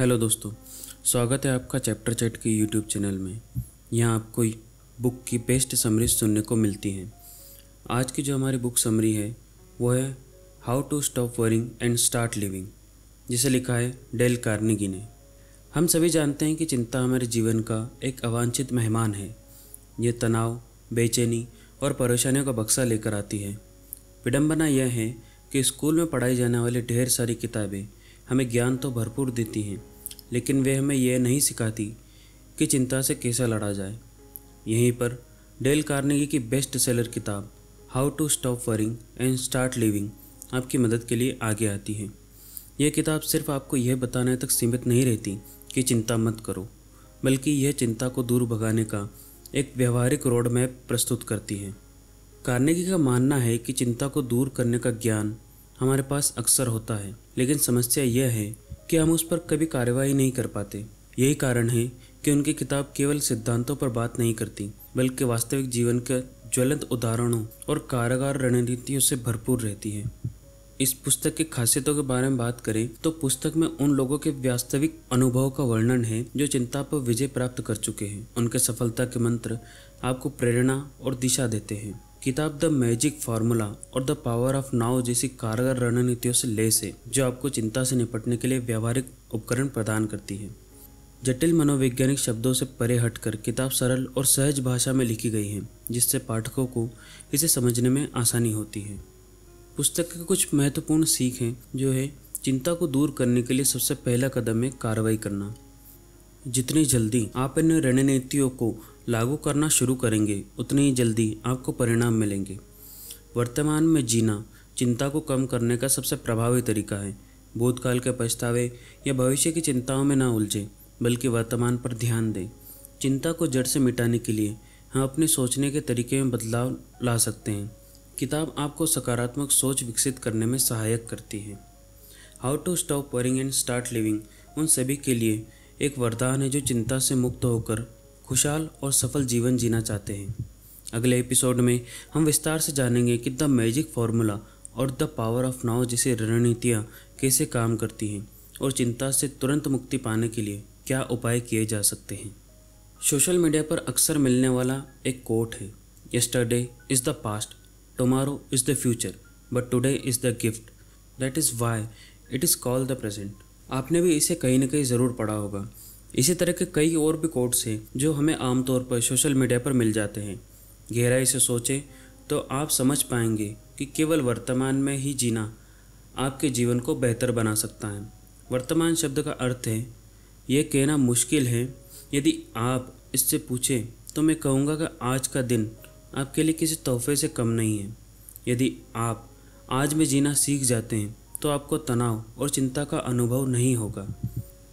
Hello दोस्तों, स्वागत है आपका चैप्टर चैट के यूट्यूब चैनल में। यहाँ आपको बुक की बेस्ट समरी सुनने को मिलती है। आज की जो हमारी बुक समरी है, वो है how to stop worrying and start living जिसे लिखा है डेल कार्निगी ने। हम सभी जानते हैं कि चिंता हमारे जीवन का एक अवांछित मेहमान है। ये तनाव, बेचैनी और परेशानियों का बक्सा लेकर आती है। विडंबना यह है कि स्कूल में पढ़ाई जाने वाली ढेर सारी किताबें हमें ज्ञान तो भरपूर देती हैं, लेकिन वे हमें यह नहीं सिखाती कि चिंता से कैसे लड़ा जाए। यहीं पर डेल कार्नेगी की बेस्ट सेलर किताब, how to stop worrying and start living, आपकी मदद के लिए आगे आती है। यह किताब सिर्फ़ आपको यह बताने तक सीमित नहीं रहती कि चिंता मत करो, बल्कि यह चिंता को दूर भगाने का एक व्यवहारिक रोड मैप प्रस्तुत करती है। कार्नेगी का मानना है कि चिंता को दूर करने का ज्ञान हमारे पास अक्सर होता है, लेकिन समस्या यह है कि हम उस पर कभी कार्रवाई नहीं कर पाते। यही कारण है कि उनकी किताब केवल सिद्धांतों पर बात नहीं करती, बल्कि वास्तविक जीवन के ज्वलंत उदाहरणों और कारगर रणनीतियों से भरपूर रहती है। इस पुस्तक की खासियतों के बारे में बात करें तो पुस्तक में उन लोगों के वास्तविक अनुभव का वर्णन है जो चिंता पर विजय प्राप्त कर चुके हैं। उनके सफलता के मंत्र आपको प्रेरणा और दिशा देते हैं। किताब द मैजिक फार्मूला और द पावर ऑफ़ नाव जैसी कारगर रणनीतियों से लेस है, जो आपको चिंता से निपटने के लिए व्यावहारिक उपकरण प्रदान करती है। जटिल मनोवैज्ञानिक शब्दों से परे हटकर किताब सरल और सहज भाषा में लिखी गई है, जिससे पाठकों को इसे समझने में आसानी होती है। पुस्तक के कुछ महत्वपूर्ण सीख हैं, जो है, चिंता को दूर करने के लिए सबसे पहला कदम है कार्रवाई करना। जितनी जल्दी आप इन रणनीतियों को लागू करना शुरू करेंगे, उतनी ही जल्दी आपको परिणाम मिलेंगे। वर्तमान में जीना चिंता को कम करने का सबसे प्रभावी तरीका है। भूतकाल के पछतावे या भविष्य की चिंताओं में ना उलझे, बल्कि वर्तमान पर ध्यान दें। चिंता को जड़ से मिटाने के लिए हम अपने सोचने के तरीके में बदलाव ला सकते हैं। किताब आपको सकारात्मक सोच विकसित करने में सहायक करती है। How to stop worrying and start living उन सभी के लिए एक वरदान है जो चिंता से मुक्त होकर खुशहाल और सफल जीवन जीना चाहते हैं। अगले एपिसोड में हम विस्तार से जानेंगे कि द मैजिक फार्मूला और द पावर ऑफ़ नाव जैसी रणनीतियाँ कैसे काम करती हैं और चिंता से तुरंत मुक्ति पाने के लिए क्या उपाय किए जा सकते हैं। सोशल मीडिया पर अक्सर मिलने वाला एक कोट है, yesterday is the past, tomorrow is the future, but today is the gift, that is why it is called the present. आपने भी इसे कहीं ना कहीं ज़रूर पढ़ा होगा। इसी तरह के कई और भी कोड्स हैं जो हमें आमतौर पर सोशल मीडिया पर मिल जाते हैं। गहराई से सोचें तो आप समझ पाएँगे कि केवल वर्तमान में ही जीना आपके जीवन को बेहतर बना सकता है। वर्तमान शब्द का अर्थ है, यह कहना मुश्किल है, यदि आप इससे पूछें तो मैं कहूँगा कि आज का दिन आपके लिए किसी तोहफे से कम नहीं है। यदि आप आज में जीना सीख जाते हैं तो आपको तनाव और चिंता का अनुभव नहीं होगा।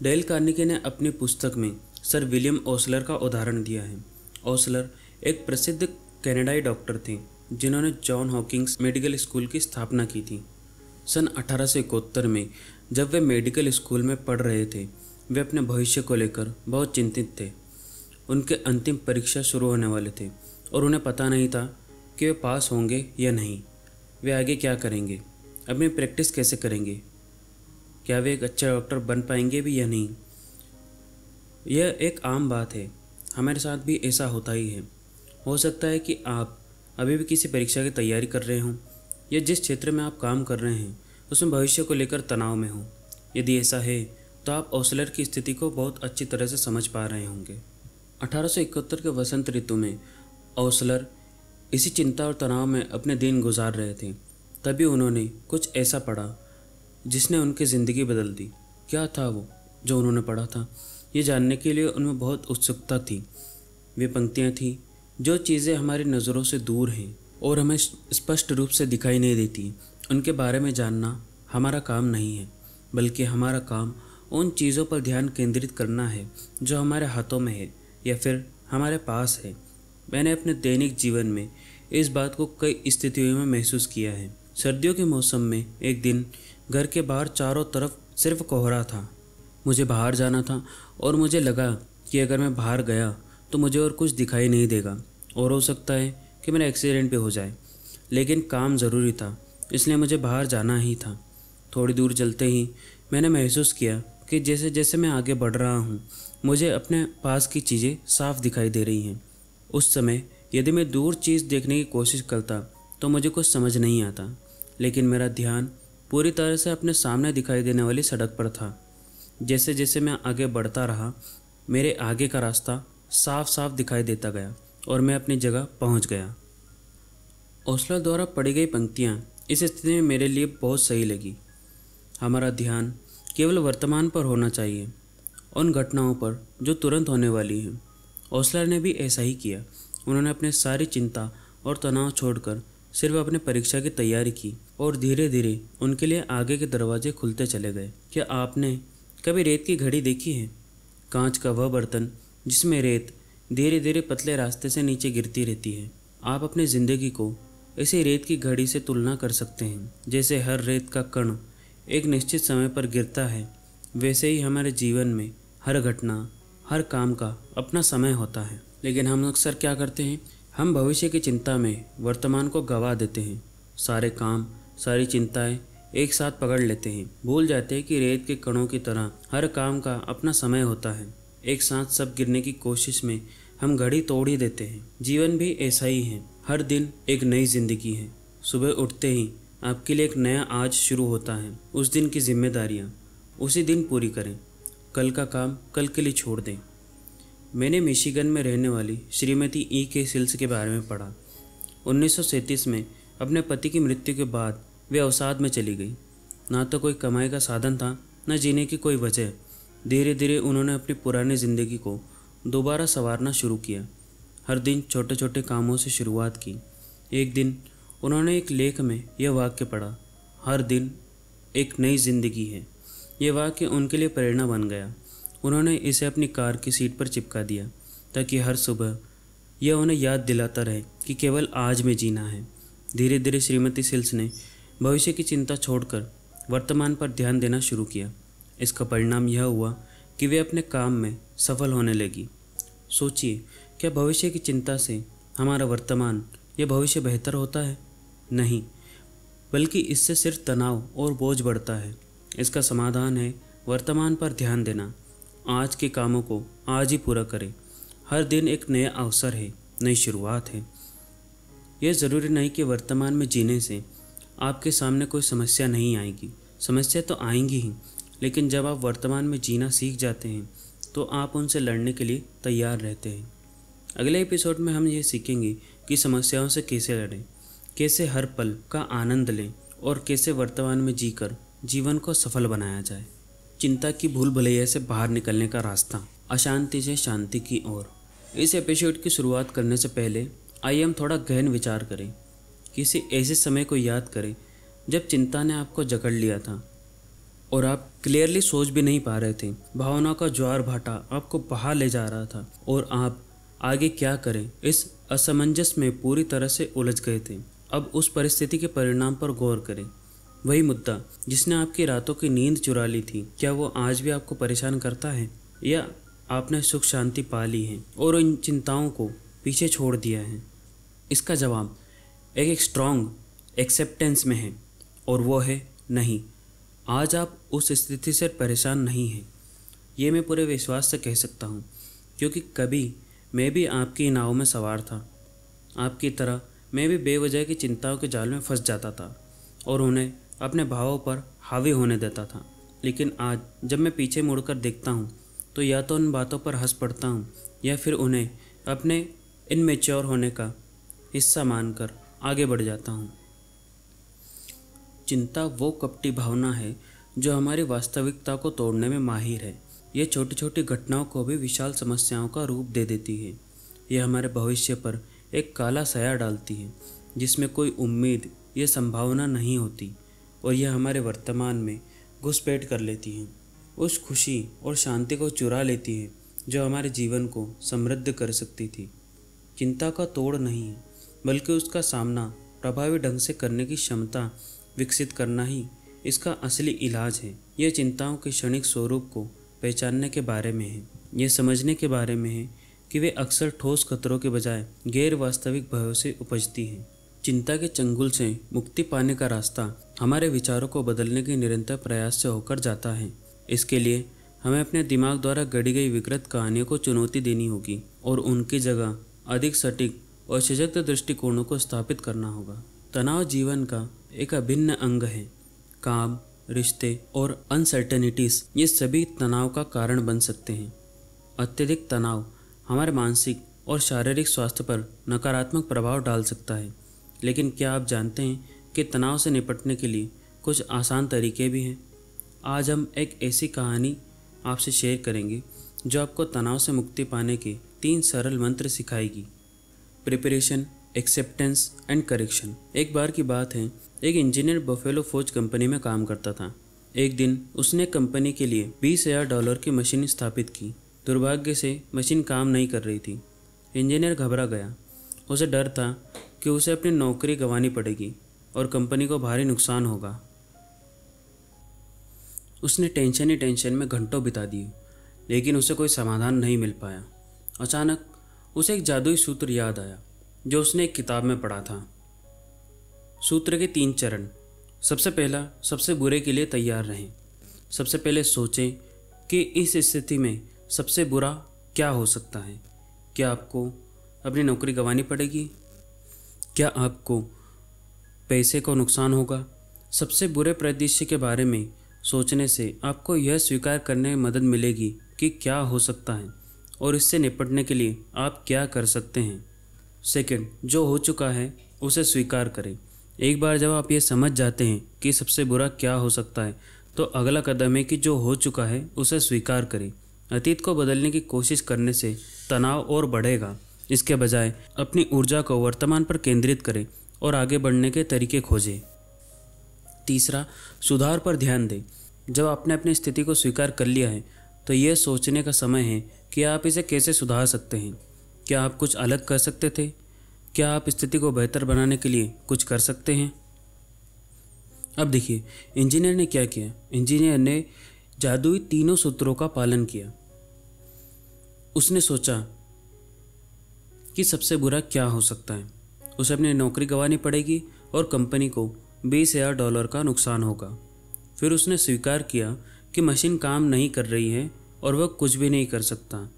डेल कार्निके ने अपनी पुस्तक में सर विलियम ओसलर का उदाहरण दिया है। ओसलर एक प्रसिद्ध कैनेडाई डॉक्टर थे, जिन्होंने जॉन हॉकिंग्स मेडिकल स्कूल की स्थापना की थी। सन अठारह सौ इकहत्तर में जब वे मेडिकल स्कूल में पढ़ रहे थे, वे अपने भविष्य को लेकर बहुत चिंतित थे। उनके अंतिम परीक्षा शुरू होने वाले थे और उन्हें पता नहीं था कि वे पास होंगे या नहीं। वे आगे क्या करेंगे? अपनी प्रैक्टिस कैसे करेंगे? क्या वे एक अच्छा डॉक्टर बन पाएँगे भी या नहीं? यह एक आम बात है। हमारे साथ भी ऐसा होता ही है। हो सकता है कि आप अभी भी किसी परीक्षा की तैयारी कर रहे हों, या जिस क्षेत्र में आप काम कर रहे हैं, उसमें भविष्य को लेकर तनाव में हों। यदि ऐसा है तो आप ओसलर की स्थिति को बहुत अच्छी तरह से समझ पा रहे होंगे। अठारह सौ इकहत्तर के वसंत ऋतु में ओसलर इसी चिंता और तनाव में अपने दिन गुजार रहे थे। तभी उन्होंने कुछ ऐसा पढ़ा जिसने उनकी ज़िंदगी बदल दी। क्या था वो जो उन्होंने पढ़ा था? ये जानने के लिए उनमें बहुत उत्सुकता थी। वे पंक्तियाँ थीं जो चीज़ें हमारी नज़रों से दूर हैं और हमें स्पष्ट रूप से दिखाई नहीं देती। उनके बारे में जानना हमारा काम नहीं है, बल्कि हमारा काम उन चीज़ों पर ध्यान केंद्रित करना है जो हमारे हाथों में है या फिर हमारे पास है। मैंने अपने दैनिक जीवन में इस बात को कई स्थितियों में महसूस किया है। सर्दियों के मौसम में एक दिन घर के बाहर चारों तरफ़ सिर्फ़ कोहरा था। मुझे बाहर जाना था और मुझे लगा कि अगर मैं बाहर गया तो मुझे और कुछ दिखाई नहीं देगा और हो सकता है कि मेरा एक्सीडेंट भी हो जाए। लेकिन काम ज़रूरी था, इसलिए मुझे बाहर जाना ही था। थोड़ी दूर चलते ही मैंने महसूस किया कि जैसे जैसे मैं आगे बढ़ रहा हूँ, मुझे अपने पास की चीज़ें साफ़ दिखाई दे रही हैं। उस समय यदि मैं दूर चीज़ देखने की कोशिश करता तो मुझे कुछ समझ नहीं आता, लेकिन मेरा ध्यान पूरी तरह से अपने सामने दिखाई देने वाली सड़क पर था। जैसे जैसे मैं आगे बढ़ता रहा, मेरे आगे का रास्ता साफ़ साफ़ दिखाई देता गया और मैं अपनी जगह पहुँच गया। ओसला द्वारा पढ़ी गई पंक्तियाँ इस स्थिति में मेरे लिए बहुत सही लगी। हमारा ध्यान केवल वर्तमान पर होना चाहिए, उन घटनाओं पर जो तुरंत होने वाली हैं। ओसलर ने भी ऐसा ही किया। उन्होंने अपने सारी चिंता और तनाव छोड़कर सिर्फ़ अपने परीक्षा की तैयारी की। और धीरे धीरे उनके लिए आगे के दरवाजे खुलते चले गए। क्या आपने कभी रेत की घड़ी देखी है? कांच का वह बर्तन जिसमें रेत धीरे धीरे पतले रास्ते से नीचे गिरती रहती है। आप अपनी ज़िंदगी को इसी रेत की घड़ी से तुलना कर सकते हैं, जैसे हर रेत का कण एक निश्चित समय पर गिरता है। वैसे ही हमारे जीवन में हर घटना, हर काम का अपना समय होता है। लेकिन हम अक्सर क्या करते हैं? हम भविष्य की चिंता में वर्तमान को गवा देते हैं। सारे काम सारी चिंताएँ एक साथ पकड़ लेते हैं। भूल जाते हैं कि रेत के कणों की तरह हर काम का अपना समय होता है। एक साथ सब गिरने की कोशिश में हम घड़ी तोड़ ही देते हैं। जीवन भी ऐसा ही है। हर दिन एक नई ज़िंदगी है। सुबह उठते ही आपके लिए एक नया आज शुरू होता है। उस दिन की जिम्मेदारियाँ उसी दिन पूरी करें। कल का काम कल के लिए छोड़ दें। मैंने मिशिगन में रहने वाली श्रीमती ई के सिल्स के बारे में पढ़ा। उन्नीस सौ सैंतीस में अपने पति की मृत्यु के बाद वे अवसाद में चली गई। ना तो कोई कमाई का साधन था, न जीने की कोई वजह। धीरे धीरे उन्होंने अपनी पुरानी ज़िंदगी को दोबारा संवारना शुरू किया। हर दिन छोटे छोटे कामों से शुरुआत की। एक दिन उन्होंने एक लेख में यह वाक्य पढ़ा, हर दिन एक नई ज़िंदगी है। यह वाक्य उनके लिए प्रेरणा बन गया। उन्होंने इसे अपनी कार की सीट पर चिपका दिया, ताकि हर सुबह यह उन्हें याद दिलाता रहे कि केवल आज में जीना है। धीरे धीरे श्रीमती सिल्स ने भविष्य की चिंता छोड़कर वर्तमान पर ध्यान देना शुरू किया। इसका परिणाम यह हुआ कि वे अपने काम में सफल होने लगी। सोचिए, क्या भविष्य की चिंता से हमारा वर्तमान या भविष्य बेहतर होता है? नहीं, बल्कि इससे सिर्फ़ तनाव और बोझ बढ़ता है। इसका समाधान है वर्तमान पर ध्यान देना। आज के कामों को आज ही पूरा करें। हर दिन एक नया अवसर है, नई शुरुआत है। यह ज़रूरी नहीं कि वर्तमान में जीने से आपके सामने कोई समस्या नहीं आएगी। समस्या तो आएँगी ही, लेकिन जब आप वर्तमान में जीना सीख जाते हैं तो आप उनसे लड़ने के लिए तैयार रहते हैं। अगले एपिसोड में हम ये सीखेंगे कि समस्याओं से कैसे लड़ें, कैसे हर पल का आनंद लें और कैसे वर्तमान में जीकर जीवन को सफल बनाया जाए। चिंता की भूल भलैया से बाहर निकलने का रास्ता, अशांति से शांति की ओर। इस एपिसोड की शुरुआत करने से पहले आइए हम थोड़ा गहन विचार करें, किसी ऐसे समय को याद करें, जब चिंता ने आपको जकड़ लिया था और आप क्लियरली सोच भी नहीं पा रहे थे। भावना का ज्वार भाटा आपको बाहर ले जा रहा था और आप आगे क्या करें? इस असमंजस में पूरी तरह से उलझ गए थे। अब उस परिस्थिति के परिणाम पर गौर करें। वही मुद्दा जिसने आपकी रातों की नींद चुरा ली थी, क्या वो आज भी आपको परेशान करता है? या आपने सुख शांति पा ली है और इन चिंताओं को पीछे छोड़ दिया है? इसका जवाब, एक एक स्ट्रॉन्ग एक्सेप्टेंस में है और वो है नहीं। आज आप उस स्थिति से परेशान नहीं हैं। ये मैं पूरे विश्वास से कह सकता हूँ, क्योंकि कभी मैं भी आपकी नाव में सवार था। आपकी तरह मैं भी बेवजह की चिंताओं के जाल में फंस जाता था और उन्हें अपने भावों पर हावी होने देता था। लेकिन आज जब मैं पीछे मुड़कर देखता हूँ तो या तो उन बातों पर हंस पड़ता हूँ या फिर उन्हें अपने इनमेच्योर होने का हिस्सा मानकर आगे बढ़ जाता हूँ। चिंता वो कपटी भावना है जो हमारी वास्तविकता को तोड़ने में माहिर है। ये छोटी छोटी घटनाओं को भी विशाल समस्याओं का रूप दे देती है। यह हमारे भविष्य पर एक काला सया डालती है, जिसमें कोई उम्मीद या संभावना नहीं होती और यह हमारे वर्तमान में घुसपैठ कर लेती है। उस खुशी और शांति को चुरा लेती है जो हमारे जीवन को समृद्ध कर सकती थी। चिंता का तोड़ नहीं बल्कि उसका सामना प्रभावी ढंग से करने की क्षमता विकसित करना ही इसका असली इलाज है। यह चिंताओं के क्षणिक स्वरूप को पहचानने के बारे में है। ये समझने के बारे में है कि वे अक्सर ठोस खतरों के बजाय गैर वास्तविक भयों से उपजती हैं। चिंता के चंगुल से मुक्ति पाने का रास्ता हमारे विचारों को बदलने के निरंतर प्रयास से होकर जाता है। इसके लिए हमें अपने दिमाग द्वारा गढ़ी गई विकृत कहानियों को चुनौती देनी होगी और उनकी जगह अधिक सटीक और सशक्त दृष्टिकोणों को स्थापित करना होगा। तनाव जीवन का एक अभिन्न अंग है। काम, रिश्ते और अनसर्टेनिटीज ये सभी तनाव का कारण बन सकते हैं। अत्यधिक तनाव हमारे मानसिक और शारीरिक स्वास्थ्य पर नकारात्मक प्रभाव डाल सकता है। लेकिन क्या आप जानते हैं कि तनाव से निपटने के लिए कुछ आसान तरीके भी हैं? आज हम एक ऐसी कहानी आपसे शेयर करेंगे, जो आपको तनाव से मुक्ति पाने के तीन सरल मंत्र सिखाएगी। प्रिपरेशन एक्सेप्टेंस एंड करेक्शन एक बार की बात है, एक इंजीनियर बफेलो फौज कंपनी में काम करता था। एक दिन उसने कंपनी के लिए बीस हज़ार डॉलर की मशीन स्थापित की। दुर्भाग्य से मशीन काम नहीं कर रही थी। इंजीनियर घबरा गया। उसे डर था कि उसे अपनी नौकरी गंवानी पड़ेगी और कंपनी को भारी नुकसान होगा। उसने टेंशन ही टेंशन में घंटों बिता दिए, लेकिन उसे कोई समाधान नहीं मिल पाया। अचानक उसे एक जादुई सूत्र याद आया, जो उसने एक किताब में पढ़ा था। सूत्र के तीन चरण, सबसे पहला, सबसे बुरे के लिए तैयार रहें। सबसे पहले सोचें कि इस स्थिति में सबसे बुरा क्या हो सकता है। क्या आपको अपनी नौकरी गंवानी पड़ेगी? क्या आपको पैसे को नुकसान होगा? सबसे बुरे परिदृश्य के बारे में सोचने से आपको यह स्वीकार करने में मदद मिलेगी कि क्या हो सकता है। और इससे निपटने के लिए आप क्या कर सकते हैं? सेकंड जो हो चुका है, उसे स्वीकार करें। एक बार जब आप ये समझ जाते हैं कि सबसे बुरा क्या हो सकता है तो अगला कदम है कि जो हो चुका है, उसे स्वीकार करें। अतीत को बदलने की कोशिश करने से तनाव और बढ़ेगा। इसके बजाय, अपनी ऊर्जा को वर्तमान पर केंद्रित करें और आगे बढ़ने के तरीके खोजें। तीसरा, सुधार पर ध्यान दें। जब आपने अपनी स्थिति को स्वीकार कर लिया है तो यह सोचने का समय है कि आप इसे कैसे सुधार सकते हैं। क्या आप कुछ अलग कर सकते थे? क्या आप स्थिति को बेहतर बनाने के लिए कुछ कर सकते हैं? अब देखिए, इंजीनियर ने क्या किया? इंजीनियर ने जादुई तीनों सूत्रों का पालन किया। उसने सोचा कि सबसे बुरा क्या हो सकता है? उसे अपनी नौकरी गंवानी पड़ेगी और कंपनी को बीस हज़ार डॉलर का नुकसान होगा। फिर उसने स्वीकार किया कि मशीन काम नहीं कर रही है और वह कुछ भी नहीं कर सकता,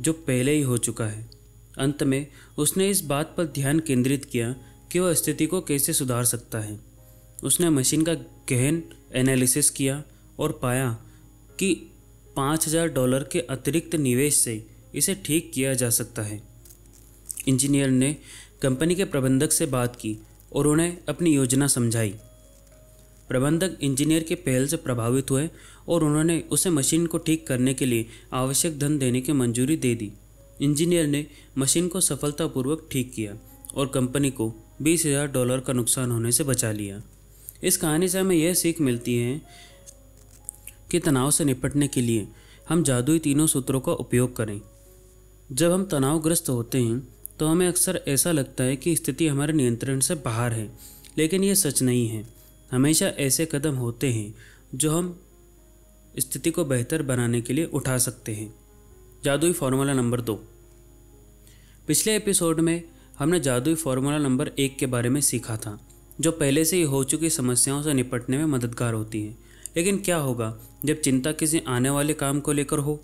जो पहले ही हो चुका है। अंत में उसने इस बात पर ध्यान केंद्रित किया कि वह स्थिति को कैसे सुधार सकता है। उसने मशीन का गहन एनालिसिस किया और पाया कि पाँच हज़ार डॉलर के अतिरिक्त निवेश से इसे ठीक किया जा सकता है। इंजीनियर ने कंपनी के प्रबंधक से बात की और उन्हें अपनी योजना समझाई। प्रबंधक इंजीनियर के पहल से प्रभावित हुए और उन्होंने उसे मशीन को ठीक करने के लिए आवश्यक धन देने की मंजूरी दे दी। इंजीनियर ने मशीन को सफलतापूर्वक ठीक किया और कंपनी को बीस हज़ार डॉलर का नुकसान होने से बचा लिया। इस कहानी से हमें यह सीख मिलती है कि तनाव से निपटने के लिए हम जादुई तीनों सूत्रों का उपयोग करें। जब हम तनावग्रस्त होते हैं तो हमें अक्सर ऐसा लगता है कि स्थिति हमारे नियंत्रण से बाहर है, लेकिन यह सच नहीं है। हमेशा ऐसे कदम होते हैं, जो हम स्थिति को बेहतर बनाने के लिए उठा सकते हैं। जादुई फार्मूला नंबर दो। पिछले एपिसोड में हमने जादुई फार्मूला नंबर एक के बारे में सीखा था, जो पहले से ही हो चुकी समस्याओं से निपटने में मददगार होती है। लेकिन क्या होगा जब चिंता किसी आने वाले काम को लेकर हो?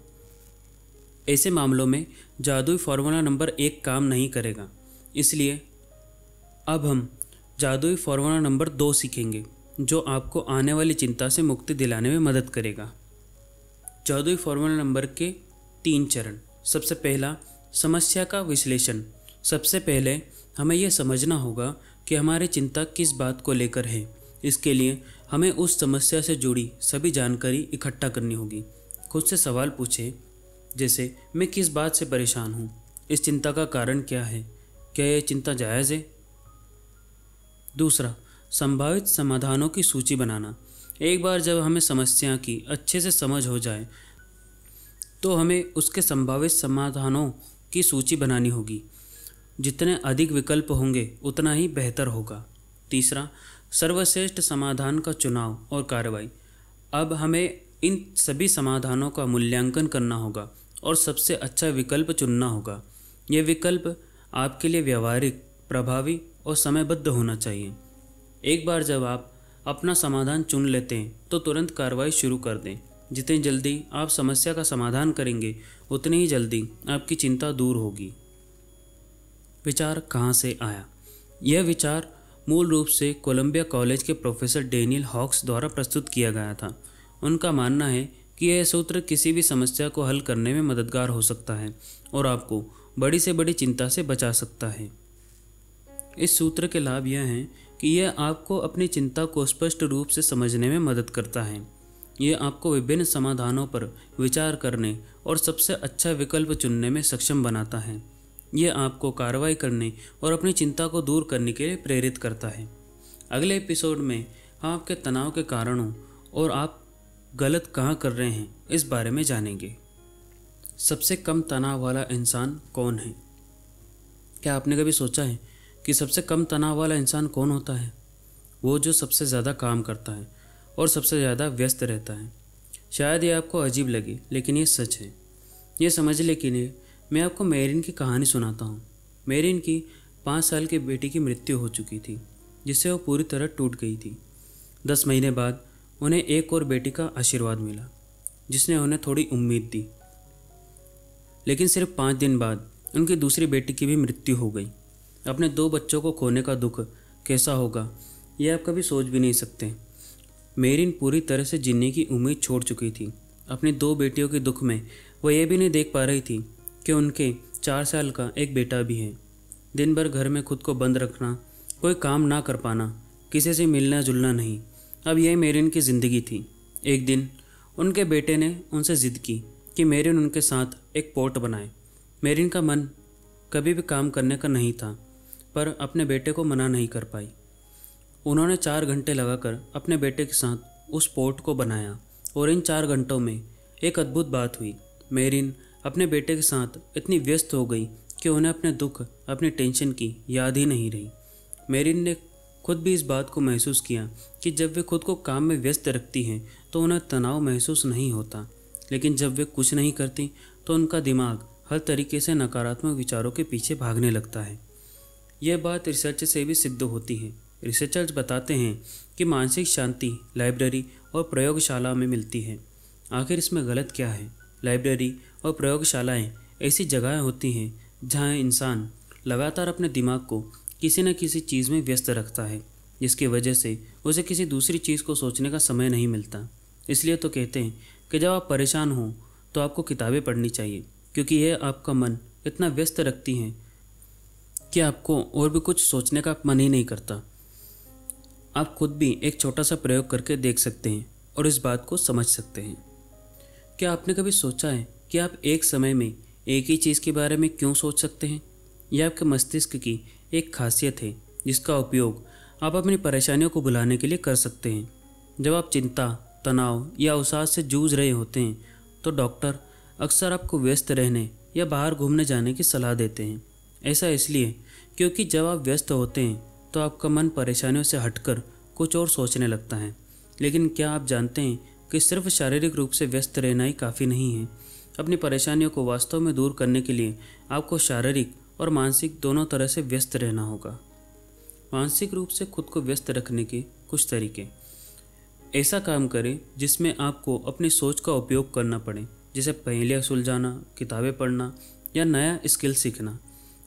ऐसे मामलों में जादुई फार्मूला नंबर एक काम नहीं करेगा, इसलिए अब हम जादुई फार्मूला नंबर दो सीखेंगे। जो आपको आने वाली चिंता से मुक्ति दिलाने में मदद करेगा। जादुई फार्मूला नंबर के तीन चरण। सबसे पहला, समस्या का विश्लेषण। सबसे पहले हमें यह समझना होगा कि हमारी चिंता किस बात को लेकर है। इसके लिए हमें उस समस्या से जुड़ी सभी जानकारी इकट्ठा करनी होगी। खुद से सवाल पूछें, जैसे, मैं किस बात से परेशान हूँ? इस चिंता का कारण क्या है? क्या यह चिंता जायज़ है? दूसरा संभावित समाधानों की सूची बनाना। एक बार जब हमें समस्या की अच्छे से समझ हो जाए तो हमें उसके संभावित समाधानों की सूची बनानी होगी। जितने अधिक विकल्प होंगे, उतना ही बेहतर होगा। तीसरा, सर्वश्रेष्ठ समाधान का चुनाव और कार्रवाई। अब हमें इन सभी समाधानों का मूल्यांकन करना होगा और सबसे अच्छा विकल्प चुनना होगा। यह विकल्प आपके लिए व्यवहारिक, प्रभावी और समयबद्ध होना चाहिए। एक बार जब आप अपना समाधान चुन लेते हैं तो तुरंत कार्रवाई शुरू कर दें। जितनी जल्दी आप समस्या का समाधान करेंगे, उतनी ही जल्दी आपकी चिंता दूर होगी। विचार कहाँ से आया? यह विचार मूल रूप से कोलंबिया कॉलेज के प्रोफेसर डेनियल हॉक्स द्वारा प्रस्तुत किया गया था। उनका मानना है कि यह सूत्र किसी भी समस्या को हल करने में मददगार हो सकता है और आपको बड़ी से बड़ी चिंता से बचा सकता है। इस सूत्र के लाभ यह हैं कि यह आपको अपनी चिंता को स्पष्ट रूप से समझने में मदद करता है। यह आपको विभिन्न समाधानों पर विचार करने और सबसे अच्छा विकल्प चुनने में सक्षम बनाता है। यह आपको कार्रवाई करने और अपनी चिंता को दूर करने के लिए प्रेरित करता है। अगले एपिसोड में हम आपके तनाव के कारणों और आप गलत कहाँ कर रहे हैं, इस बारे में जानेंगे। सबसे कम तनाव वाला इंसान कौन है? क्या आपने कभी सोचा है कि सबसे कम तनाव वाला इंसान कौन होता है? वो जो सबसे ज़्यादा काम करता है और सबसे ज़्यादा व्यस्त रहता है। शायद ये आपको अजीब लगे, लेकिन ये सच है। ये समझ के लिए मैं आपको मेरिन की कहानी सुनाता हूँ। मेरिन की पाँच साल की बेटी की मृत्यु हो चुकी थी, जिससे वो पूरी तरह टूट गई थी। दस महीने बाद उन्हें एक और बेटी का आशीर्वाद मिला, जिसने उन्हें थोड़ी उम्मीद दी। लेकिन सिर्फ़ पाँच दिन बाद उनकी दूसरी बेटी की भी मृत्यु हो गई। अपने दो बच्चों को खोने का दुख कैसा होगा, यह आप कभी सोच भी नहीं सकते। मेरिन पूरी तरह से जीने की उम्मीद छोड़ चुकी थी। अपनी दो बेटियों के दुख में वह यह भी नहीं देख पा रही थी कि उनके चार साल का एक बेटा भी है। दिन भर घर में खुद को बंद रखना, कोई काम ना कर पाना, किसी से मिलना जुलना नहीं। अब यह मेरिन की ज़िंदगी थी। एक दिन उनके बेटे ने उनसे ज़िद की कि मेरिन उनके साथ एक पोर्ट बनाए। मेरिन का मन कभी भी काम करने का नहीं था। पर अपने बेटे को मना नहीं कर पाई। उन्होंने चार घंटे लगाकर अपने बेटे के साथ उस पोर्ट को बनाया और इन चार घंटों में एक अद्भुत बात हुई। मेरिन अपने बेटे के साथ इतनी व्यस्त हो गई कि उन्हें अपने दुख, अपनी टेंशन की याद ही नहीं रही। मेरिन ने खुद भी इस बात को महसूस किया कि जब वे खुद को काम में व्यस्त रखती हैं तो उन्हें तनाव महसूस नहीं होता। लेकिन जब वे कुछ नहीं करती तो उनका दिमाग हर तरीके से नकारात्मक विचारों के पीछे भागने लगता है। यह बात रिसर्च से भी सिद्ध होती है। रिसर्चर्स बताते हैं कि मानसिक शांति, लाइब्रेरी और प्रयोगशाला में मिलती है। आखिर इसमें गलत क्या है? लाइब्रेरी और प्रयोगशालाएँ ऐसी जगहें होती हैं जहाँ इंसान लगातार अपने दिमाग को किसी न किसी चीज़ में व्यस्त रखता है, जिसकी वजह से उसे किसी दूसरी चीज़ को सोचने का समय नहीं मिलता। इसलिए तो कहते हैं कि जब आप परेशान हों तो आपको किताबें पढ़नी चाहिए, क्योंकि यह आपका मन इतना व्यस्त रखती हैं कि आपको और भी कुछ सोचने का मन ही नहीं करता। आप खुद भी एक छोटा सा प्रयोग करके देख सकते हैं और इस बात को समझ सकते हैं। क्या आपने कभी सोचा है कि आप एक समय में एक ही चीज़ के बारे में क्यों सोच सकते हैं? यह आपके मस्तिष्क की एक खासियत है, जिसका उपयोग आप अपनी परेशानियों को भुलाने के लिए कर सकते हैं। जब आप चिंता, तनाव या अवसाद से जूझ रहे होते हैं तो डॉक्टर अक्सर आपको व्यस्त रहने या बाहर घूमने जाने की सलाह देते हैं। ऐसा इसलिए क्योंकि जब आप व्यस्त होते हैं तो आपका मन परेशानियों से हटकर कुछ और सोचने लगता है। लेकिन क्या आप जानते हैं कि सिर्फ़ शारीरिक रूप से व्यस्त रहना ही काफ़ी नहीं है? अपनी परेशानियों को वास्तव में दूर करने के लिए आपको शारीरिक और मानसिक दोनों तरह से व्यस्त रहना होगा। मानसिक रूप से खुद को व्यस्त रखने के कुछ तरीके। ऐसा काम करें जिसमें आपको अपनी सोच का उपयोग करना पड़े, जैसे पहलियाँ सुलझाना, किताबें पढ़ना या नया स्किल सीखना।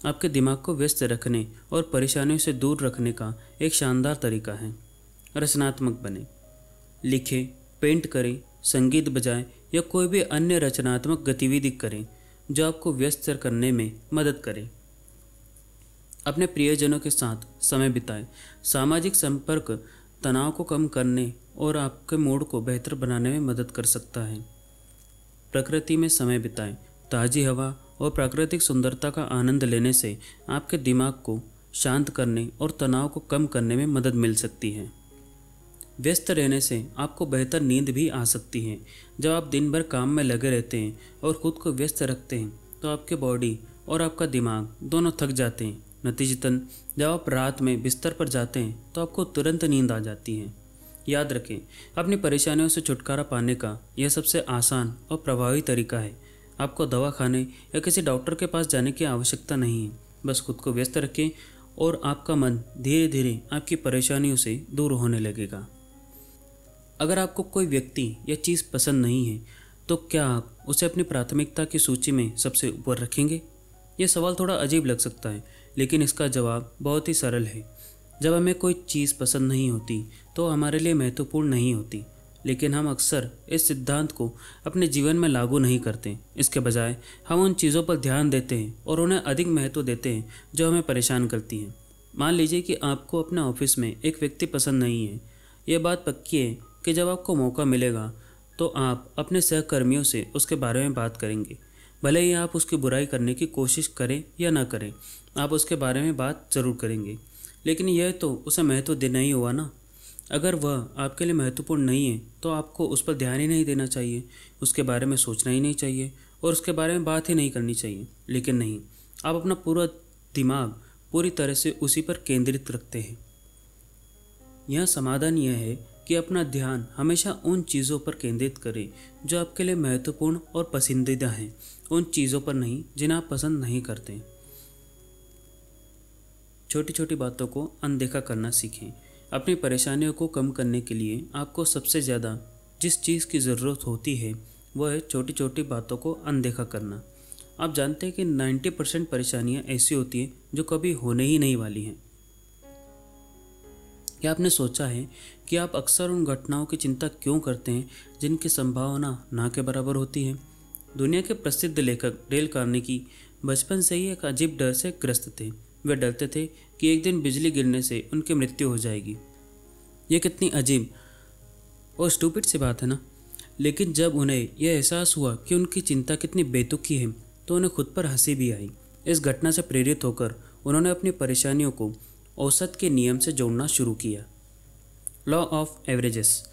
आपके दिमाग को व्यस्त रखने और परेशानियों से दूर रखने का एक शानदार तरीका है। रचनात्मक बने। लिखें, पेंट करें, संगीत बजाएँ या कोई भी अन्य रचनात्मक गतिविधि करें जो आपको व्यस्त करने में मदद करे। अपने प्रियजनों के साथ समय बिताएँ। सामाजिक संपर्क तनाव को कम करने और आपके मूड को बेहतर बनाने में मदद कर सकता है। प्रकृति में समय बिताएँ। ताज़ी हवा और प्राकृतिक सुंदरता का आनंद लेने से आपके दिमाग को शांत करने और तनाव को कम करने में मदद मिल सकती है। व्यस्त रहने से आपको बेहतर नींद भी आ सकती है। जब आप दिन भर काम में लगे रहते हैं और खुद को व्यस्त रखते हैं तो आपके बॉडी और आपका दिमाग दोनों थक जाते हैं। नतीजतन, जब आप रात में बिस्तर पर जाते हैं तो आपको तुरंत नींद आ जाती है। याद रखें, अपनी परेशानियों से छुटकारा पाने का यह सबसे आसान और प्रभावी तरीका है। आपको दवा खाने या किसी डॉक्टर के पास जाने की आवश्यकता नहीं है। बस खुद को व्यस्त रखें और आपका मन धीरे धीरे आपकी परेशानियों से दूर होने लगेगा। अगर आपको कोई व्यक्ति या चीज़ पसंद नहीं है तो क्या आप उसे अपनी प्राथमिकता की सूची में सबसे ऊपर रखेंगे? ये सवाल थोड़ा अजीब लग सकता है, लेकिन इसका जवाब बहुत ही सरल है। जब हमें कोई चीज़ पसंद नहीं होती तो हमारे लिए महत्वपूर्ण नहीं होती। लेकिन हम अक्सर इस सिद्धांत को अपने जीवन में लागू नहीं करते इसके बजाय, हम उन चीज़ों पर ध्यान देते हैं और उन्हें अधिक महत्व देते हैं जो हमें परेशान करती हैं। मान लीजिए कि आपको अपने ऑफ़िस में एक व्यक्ति पसंद नहीं है। यह बात पक्की है कि जब आपको मौका मिलेगा तो आप अपने सहकर्मियों से उसके बारे में बात करेंगे। भले ही आप उसकी बुराई करने की कोशिश करें या ना करें, आप उसके बारे में बात ज़रूर करेंगे। लेकिन यह तो उसे महत्व देना ही हुआ ना। अगर वह आपके लिए महत्वपूर्ण नहीं है तो आपको उस पर ध्यान ही नहीं देना चाहिए। उसके बारे में सोचना ही नहीं चाहिए और उसके बारे में बात ही नहीं करनी चाहिए। लेकिन नहीं, आप अपना पूरा दिमाग पूरी तरह से उसी पर केंद्रित रखते हैं। यह समाधान यह है कि अपना ध्यान हमेशा उन चीज़ों पर केंद्रित करें, जो आपके लिए महत्वपूर्ण और पसंदीदा हैं। उन चीज़ों पर नहीं, जिन्हें आप पसंद नहीं करते। छोटी छोटी बातों को अनदेखा करना सीखें। अपनी परेशानियों को कम करने के लिए आपको सबसे ज़्यादा जिस चीज़ की ज़रूरत होती है, वह है छोटी छोटी बातों को अनदेखा करना। आप जानते हैं कि 90 परसेंट परेशानियाँ ऐसी होती हैं जो कभी होने ही नहीं वाली हैं। क्या आपने सोचा है कि आप अक्सर उन घटनाओं की चिंता क्यों करते हैं, जिनकी संभावना ना के बराबर होती है? दुनिया के प्रसिद्ध लेखक डेल कार्नेगी बचपन से ही एक अजीब डर से ग्रस्त थे। वे डरते थे कि एक दिन बिजली गिरने से उनकी मृत्यु हो जाएगी। ये कितनी अजीब और स्टूपिड सी बात है ना। लेकिन जब उन्हें यह एहसास हुआ कि उनकी चिंता कितनी बेतुकी है तो उन्हें खुद पर हँसी भी आई। इस घटना से प्रेरित होकर उन्होंने अपनी परेशानियों को औसत के नियम से जोड़ना शुरू किया। लॉ ऑफ़ एवरेजेस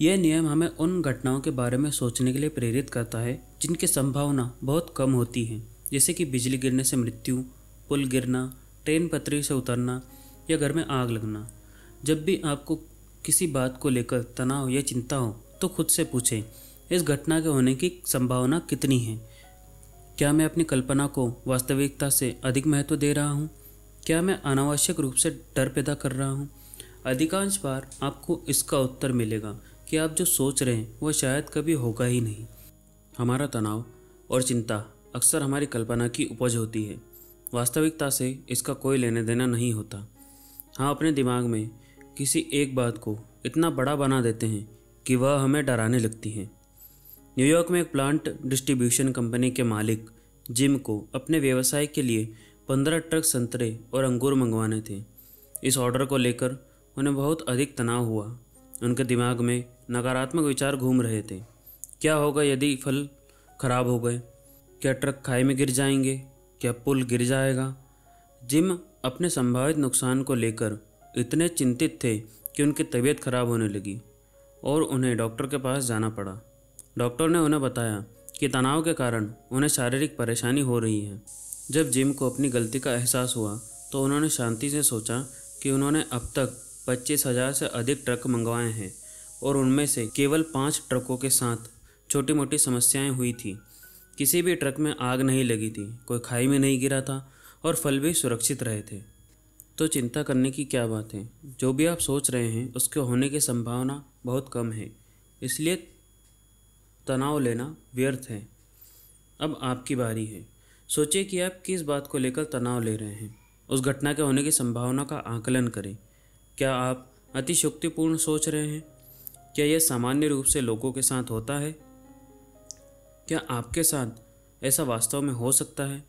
यह नियम हमें उन घटनाओं के बारे में सोचने के लिए प्रेरित करता है जिनकी संभावना बहुत कम होती है, जैसे कि बिजली गिरने से मृत्यु पुल गिरना, ट्रेन पटरी से उतरना या घर में आग लगना। जब भी आपको किसी बात को लेकर तनाव या चिंता हो तो खुद से पूछें, इस घटना के होने की संभावना कितनी है? क्या मैं अपनी कल्पना को वास्तविकता से अधिक महत्व दे रहा हूँ? क्या मैं अनावश्यक रूप से डर पैदा कर रहा हूँ? अधिकांश बार आपको इसका उत्तर मिलेगा कि आप जो सोच रहे हैं, वह शायद कभी होगा ही नहीं। हमारा तनाव और चिंता अक्सर हमारी कल्पना की उपज होती है। वास्तविकता से इसका कोई लेने देना नहीं होता। हाँ अपने दिमाग में किसी एक बात को इतना बड़ा बना देते हैं कि वह हमें डराने लगती है। न्यूयॉर्क में एक प्लांट डिस्ट्रीब्यूशन कंपनी के मालिक जिम को अपने व्यवसाय के लिए पंद्रह ट्रक संतरे और अंगूर मंगवाने थे। इस ऑर्डर को लेकर उन्हें बहुत अधिक तनाव हुआ। उनके दिमाग में नकारात्मक विचार घूम रहे थे। क्या होगा यदि फल खराब हो गए? क्या ट्रक खाई में गिर जाएँगे? क्या पुल गिर जाएगा? जिम अपने संभावित नुकसान को लेकर इतने चिंतित थे कि उनकी तबीयत खराब होने लगी और उन्हें डॉक्टर के पास जाना पड़ा। डॉक्टर ने उन्हें बताया कि तनाव के कारण उन्हें शारीरिक परेशानी हो रही है। जब जिम को अपनी गलती का एहसास हुआ तो उन्होंने शांति से सोचा कि उन्होंने अब तक पच्चीस हज़ार से अधिक ट्रक मंगवाए हैं और उनमें से केवल पाँच ट्रकों के साथ छोटी मोटी समस्याएँ हुई थी। किसी भी ट्रक में आग नहीं लगी थी, कोई खाई में नहीं गिरा था और फल भी सुरक्षित रहे थे। तो चिंता करने की क्या बात है? जो भी आप सोच रहे हैं, उसके होने की संभावना बहुत कम है। इसलिए तनाव लेना व्यर्थ है। अब आपकी बारी है। सोचिए कि आप किस बात को लेकर तनाव ले रहे हैं। उस घटना के होने की संभावना का आकलन करें। क्या आप अतिशुक्तिपूर्ण सोच रहे हैं? क्या यह सामान्य रूप से लोगों के साथ होता है? क्या आपके साथ ऐसा वास्तव में हो सकता है?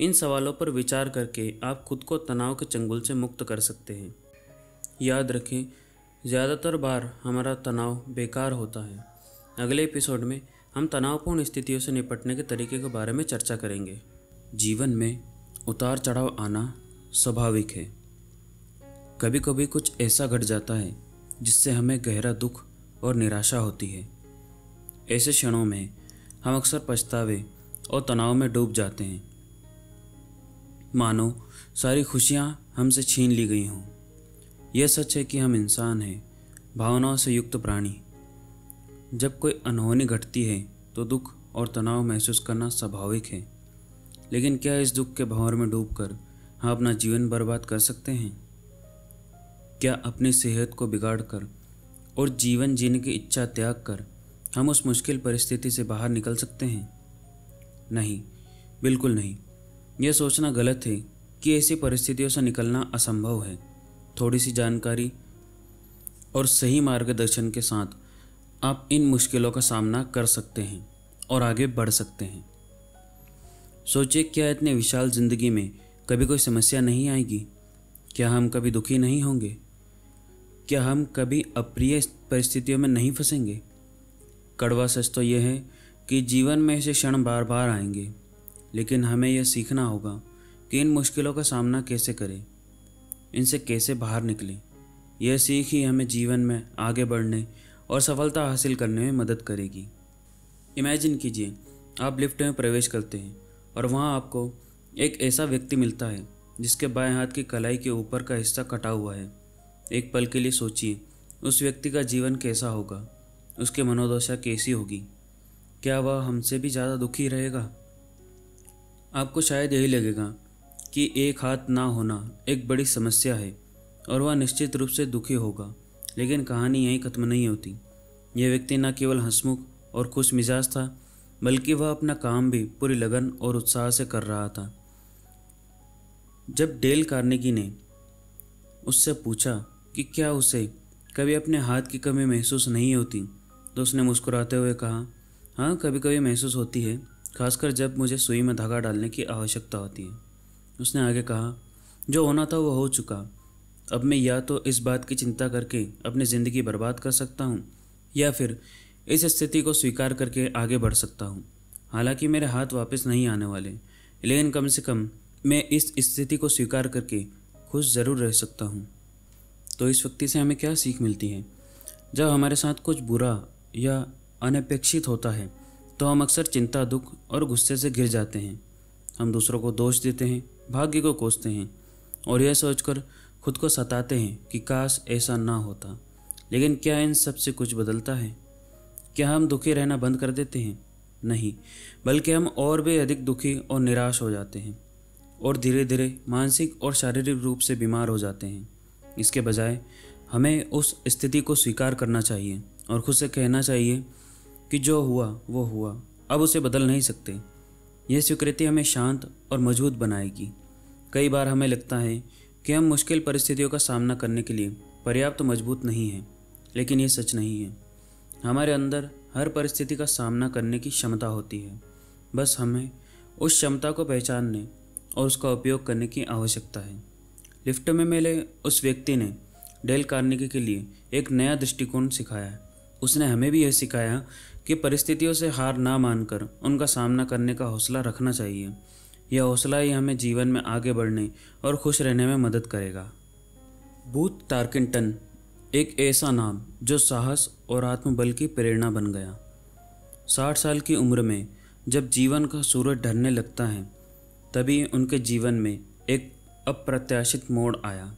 इन सवालों पर विचार करके आप खुद को तनाव के चंगुल से मुक्त कर सकते हैं। याद रखें, ज़्यादातर बार हमारा तनाव बेकार होता है। अगले एपिसोड में हम तनावपूर्ण स्थितियों से निपटने के तरीके के बारे में चर्चा करेंगे। जीवन में उतार चढ़ाव आना स्वाभाविक है। कभी कभी कुछ ऐसा घट जाता है जिससे हमें गहरा दुख और निराशा होती है। ऐसे क्षणों में हम अक्सर पछतावे और तनाव में डूब जाते हैं। मानो, सारी खुशियाँ हमसे छीन ली गई हों। यह सच है कि हम इंसान हैं, भावनाओं से युक्त प्राणी। जब कोई अनहोनी घटती है तो दुख और तनाव महसूस करना स्वाभाविक है। लेकिन क्या इस दुख के भंवर में डूबकर हम अपना जीवन बर्बाद कर सकते हैं? क्या अपनी सेहत को बिगाड़ कर और जीवन जीने की इच्छा त्याग कर हम उस मुश्किल परिस्थिति से बाहर निकल सकते हैं। नहीं, बिल्कुल नहीं। यह सोचना गलत है कि ऐसी परिस्थितियों से निकलना असंभव है। थोड़ी सी जानकारी और सही मार्गदर्शन के साथ आप इन मुश्किलों का सामना कर सकते हैं और आगे बढ़ सकते हैं। सोचिए, क्या इतने विशाल ज़िंदगी में कभी कोई समस्या नहीं आएगी? क्या हम कभी दुखी नहीं होंगे? क्या हम कभी अप्रिय परिस्थितियों में नहीं फंसेंगे? कड़वा सच तो यह है कि जीवन में ऐसे क्षण बार बार आएँगे। लेकिन हमें यह सीखना होगा कि इन मुश्किलों का सामना कैसे करें, इनसे कैसे बाहर निकलें। यह सीख ही हमें जीवन में आगे बढ़ने और सफलता हासिल करने में मदद करेगी। इमेजिन कीजिए, आप लिफ्ट में प्रवेश करते हैं और वहाँ आपको एक ऐसा व्यक्ति मिलता है जिसके बाएँ हाथ की कलाई के ऊपर का हिस्सा कटा हुआ है। एक पल के लिए सोचिए, उस व्यक्ति का जीवन कैसा होगा। उसकी मनोदशा कैसी होगी? क्या वह हमसे भी ज़्यादा दुखी रहेगा? आपको शायद यही लगेगा कि एक हाथ ना होना एक बड़ी समस्या है, और वह निश्चित रूप से दुखी होगा। लेकिन कहानी यहीं खत्म नहीं होती। यह व्यक्ति न केवल हंसमुख और खुश मिजाज था, बल्कि वह अपना काम भी पूरी लगन और उत्साह से कर रहा था। जब डेल कार्नेगी ने उससे पूछा कि क्या उसे कभी अपने हाथ की कमी महसूस नहीं होती तो उसने मुस्कुराते हुए कहा हाँ कभी कभी महसूस होती है, खासकर जब मुझे सुई में धागा डालने की आवश्यकता होती है। उसने आगे कहा, जो होना था वो हो चुका। अब मैं या तो इस बात की चिंता करके अपनी ज़िंदगी बर्बाद कर सकता हूँ, या फिर इस स्थिति को स्वीकार करके आगे बढ़ सकता हूँ। हालाँकि मेरे हाथ वापस नहीं आने वाले, लेकिन कम से कम मैं इस स्थिति को स्वीकार करके खुश ज़रूर रह सकता हूँ। तो इस व्यक्ति से हमें क्या सीख मिलती है? जब हमारे साथ कुछ बुरा या अनपेक्षित होता है तो हम अक्सर चिंता, दुख और गुस्से से घिर जाते हैं। हम दूसरों को दोष देते हैं, भाग्य को कोसते हैं और यह सोचकर खुद को सताते हैं कि काश ऐसा ना होता। लेकिन क्या इन सबसे कुछ बदलता है? क्या हम दुखी रहना बंद कर देते हैं? नहीं, बल्कि हम और भी अधिक दुखी और निराश हो जाते हैं और धीरे धीरे मानसिक और शारीरिक रूप से बीमार हो जाते हैं। इसके बजाय हमें उस स्थिति को स्वीकार करना चाहिए। और खुद से कहना चाहिए कि जो हुआ, वो हुआ। अब उसे बदल नहीं सकते। यह स्वीकृति हमें शांत और मज़बूत बनाएगी। कई बार हमें लगता है कि हम मुश्किल परिस्थितियों का सामना करने के लिए पर्याप्त तो मज़बूत नहीं हैं, लेकिन ये सच नहीं है। हमारे अंदर हर परिस्थिति का सामना करने की क्षमता होती है। बस हमें उस क्षमता को पहचानने और उसका उपयोग करने की आवश्यकता है। लिफ्ट में मिले उस व्यक्ति ने डेल कार्निकी के लिए एक नया दृष्टिकोण सिखाया उसने हमें भी यह सिखाया कि परिस्थितियों से हार ना मानकर उनका सामना करने का हौसला रखना चाहिए। यह हौसला ही हमें जीवन में आगे बढ़ने और खुश रहने में मदद करेगा। बूथ टार्किंटन एक ऐसा नाम जो साहस और आत्मबल की प्रेरणा बन गया। साठ साल की उम्र में जब जीवन का सूरज ढलने लगता है, तभी उनके जीवन में एक अप्रत्याशित मोड़ आया।